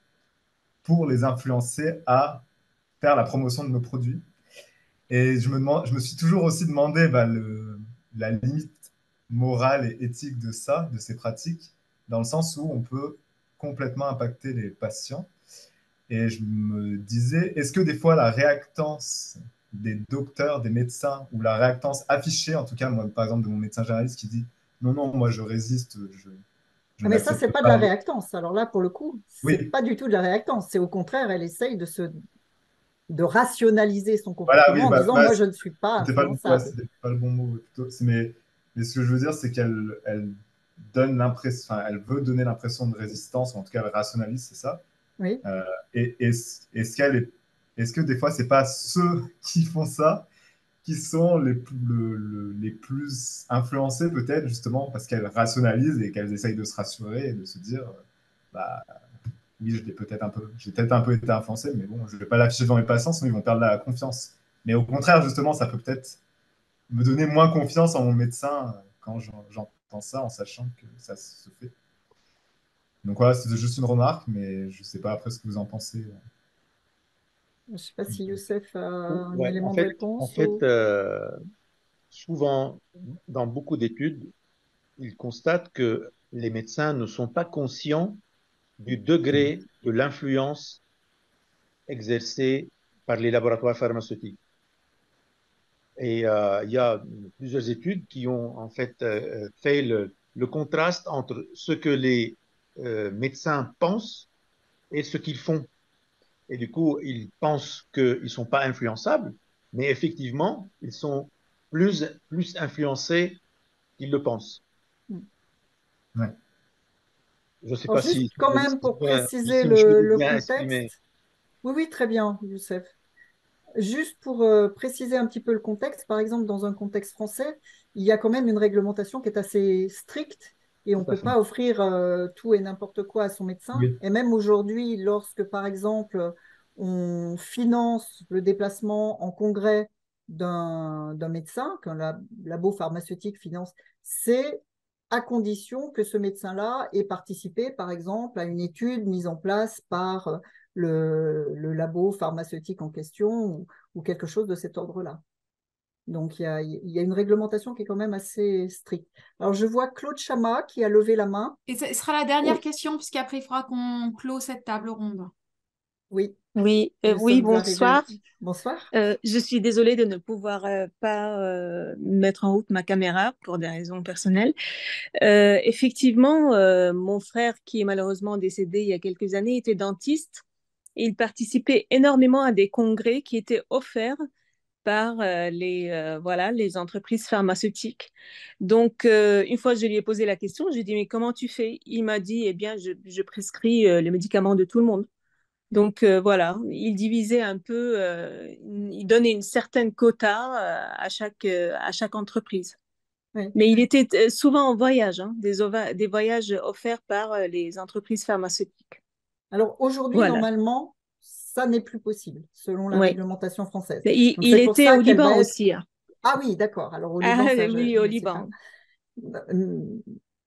pour les influencer à faire la promotion de nos produits. Et je me, demande, je me suis toujours aussi demandé bah, la limite morale et éthique de ça, de ces pratiques, dans le sens où on peut complètement impacter les patients. Et je me disais, est-ce que des fois la réactance des docteurs, des médecins, ou la réactance affichée, en tout cas, moi, par exemple, de mon médecin généraliste qui dit non, non, moi je résiste, je, ah, mais ça, c'est pas de la réactance. Alors là, pour le coup, c'est pas du tout de la réactance. C'est au contraire, elle essaye de se de rationaliser son comportement en bah, disant moi je ne suis pas C'était pas, pas, le bon mot. Mais, mais ce que je veux dire, c'est qu'elle elle donne l'impression, elle veut donner l'impression de résistance, ou en tout cas elle rationalise, c'est ça? Euh, et est-ce qu'elle est, est-ce que des fois c'est pas ceux qui font ça qui sont les plus, influencées peut-être justement parce qu'elles rationalisent et qu'elles essayent de se rassurer et de se dire bah oui j'ai peut-être un peu peut-être un peu été influencé mais bon je vais pas l'afficher devant mes patients sinon ils vont perdre la confiance. Mais au contraire justement ça peut peut-être me donner moins confiance en mon médecin quand j'entends ça en sachant que ça se fait donc voilà c'est juste une remarque mais je sais pas après ce que vous en pensez je ne sais pas si Youssef a un élément de réponse. En fait, euh, souvent, dans beaucoup d'études, ils constatent que les médecins ne sont pas conscients du degré de l'influence exercée par les laboratoires pharmaceutiques. Et euh, il y a plusieurs études qui ont en fait euh, fait le, le, contraste entre ce que les médecins pensent et ce qu'ils font et du coup, ils pensent qu'ils ne sont pas influençables, mais effectivement, ils sont plus, plus influencés qu'ils le pensent. Ouais. Je ne sais pas juste si. Quand même, pour préciser le, contexte. Oui, oui, très bien, Youssef. Juste pour euh, préciser un petit peu le contexte, par exemple, dans un contexte français, il y a quand même une réglementation qui est assez stricte et on ne peut pas offrir euh, tout et n'importe quoi à son médecin. Et même aujourd'hui, lorsque, par exemple, on finance le déplacement en congrès d'un médecin, qu'un labo pharmaceutique finance, c'est à condition que ce médecin-là ait participé, par exemple, à une étude mise en place par le, labo pharmaceutique en question ou quelque chose de cet ordre-là. Donc, il y, a, une réglementation qui est quand même assez stricte. Alors, je vois Claude Chama qui a levé la main. Et ce sera la dernière question, puisqu'après, il faudra qu'on close cette table ronde. Oui. Oui, euh, oui bonsoir. Bonsoir. Euh, je suis désolée de ne pouvoir euh, pas mettre en route ma caméra pour des raisons personnelles. effectivement, mon frère, qui est malheureusement décédé il y a quelques années, était dentiste. Et il participait énormément à des congrès qui étaient offerts par euh, les, euh, voilà, les entreprises pharmaceutiques. Donc, euh, une fois, je lui ai posé la question, je lui ai dit, mais comment tu fais? Il m'a dit, eh bien, je, je prescris les médicaments de tout le monde. Donc, voilà, il divisait un peu, il donnait une certaine quota à, chaque, à chaque entreprise. Mais il était souvent en voyage, hein, des, des voyages offerts par les entreprises pharmaceutiques. Alors aujourd'hui, normalement, ça n'est plus possible, selon la réglementation française. Il, était au Liban aussi. Hein. Ah oui, d'accord. Alors au Liban. Ah, oui, au Liban. Hum,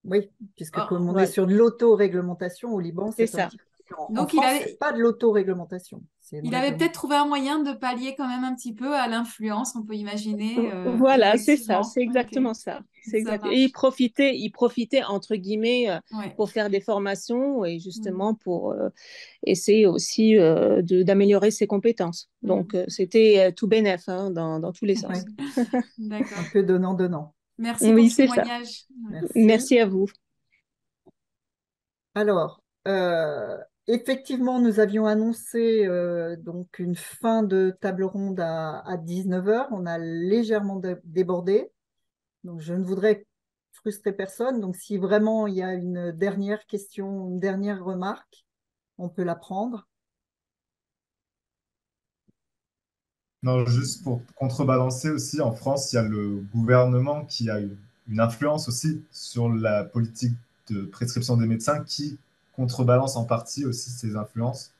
oui, puisque oh, comme on est sur de l'auto-réglementation au Liban, c'est ça. Donc il n'avait pas de l'auto-réglementation. Il avait peut-être trouvé un moyen de pallier quand même un petit peu à l'influence, on peut imaginer. Euh, voilà, c'est ça, c'est exactement ça. Exact. Et il profitait, il profitait entre guillemets euh, pour faire des formations et justement mm. pour euh, essayer aussi d'améliorer ses compétences. Mm. Donc c'était tout bénéf hein, dans, dans, tous les sens. D'accord. Un peu donnant-donnant. Merci pour ce témoignage. Merci. Merci à vous. Alors, euh, effectivement, nous avions annoncé euh, donc une fin de table ronde à, 19h. On a légèrement débordé. Donc, je ne voudrais frustrer personne. Donc, si vraiment il y a une dernière question, une dernière remarque, on peut la prendre. Non, juste pour contrebalancer aussi, en France, il y a le gouvernement qui a une influence aussi sur la politique de prescription des médecins qui contrebalance en partie aussi ces influences,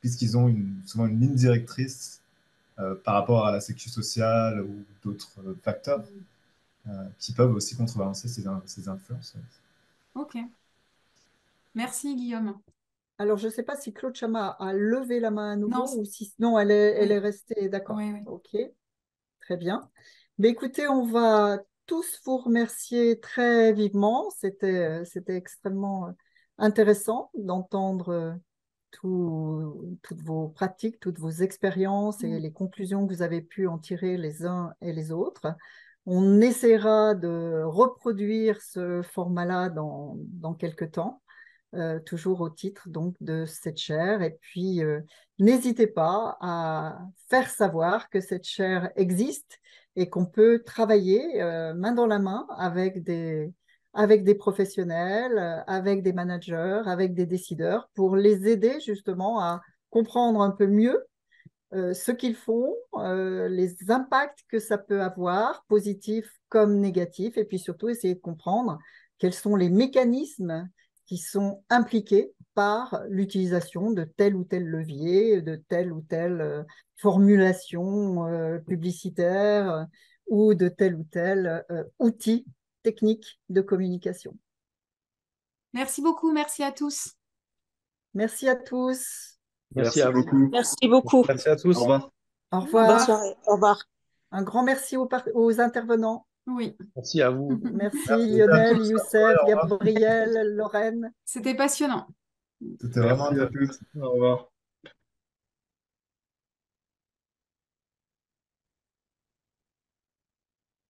puisqu'ils ont souvent une ligne directrice euh, par rapport à la sécu sociale ou d'autres euh, facteurs euh, qui peuvent aussi contrebalancer ces, ces influences. Ok. Merci Guillaume. Alors, je ne sais pas si Claude Chama a levé la main à nouveau ou si non, elle est, elle est restée. D'accord. Ok. Très bien. Mais écoutez, on va tous vous remercier très vivement. C'était, c'était extrêmement intéressant d'entendre euh, toutes vos pratiques, toutes vos expériences et mm. les conclusions que vous avez pu en tirer les uns et les autres. On essaiera de reproduire ce format-là dans, dans quelques temps, euh, toujours au titre donc de cette chaire. Et puis, euh, n'hésitez pas à faire savoir que cette chaire existe et qu'on peut travailler main dans la main avec des, avec des professionnels, euh, avec des managers, avec des décideurs, pour les aider justement à comprendre un peu mieux euh, ce qu'ils font, euh, les impacts que ça peut avoir, positifs comme négatifs, et puis surtout essayer de comprendre quels sont les mécanismes qui sont impliqués par l'utilisation de tel ou tel levier, de telle ou telle formulation publicitaire ou de tel ou tel outil technique de communication. Merci beaucoup, merci à tous. Merci à tous. Merci, à beaucoup. Merci beaucoup. Merci à tous. Au revoir. Au revoir. Au revoir. Un grand merci aux, aux intervenants. Oui. Merci à vous. Merci, Lionel, Youssef, Gabriel, Lorraine. C'était passionnant. C'était vraiment intéressant. Au revoir.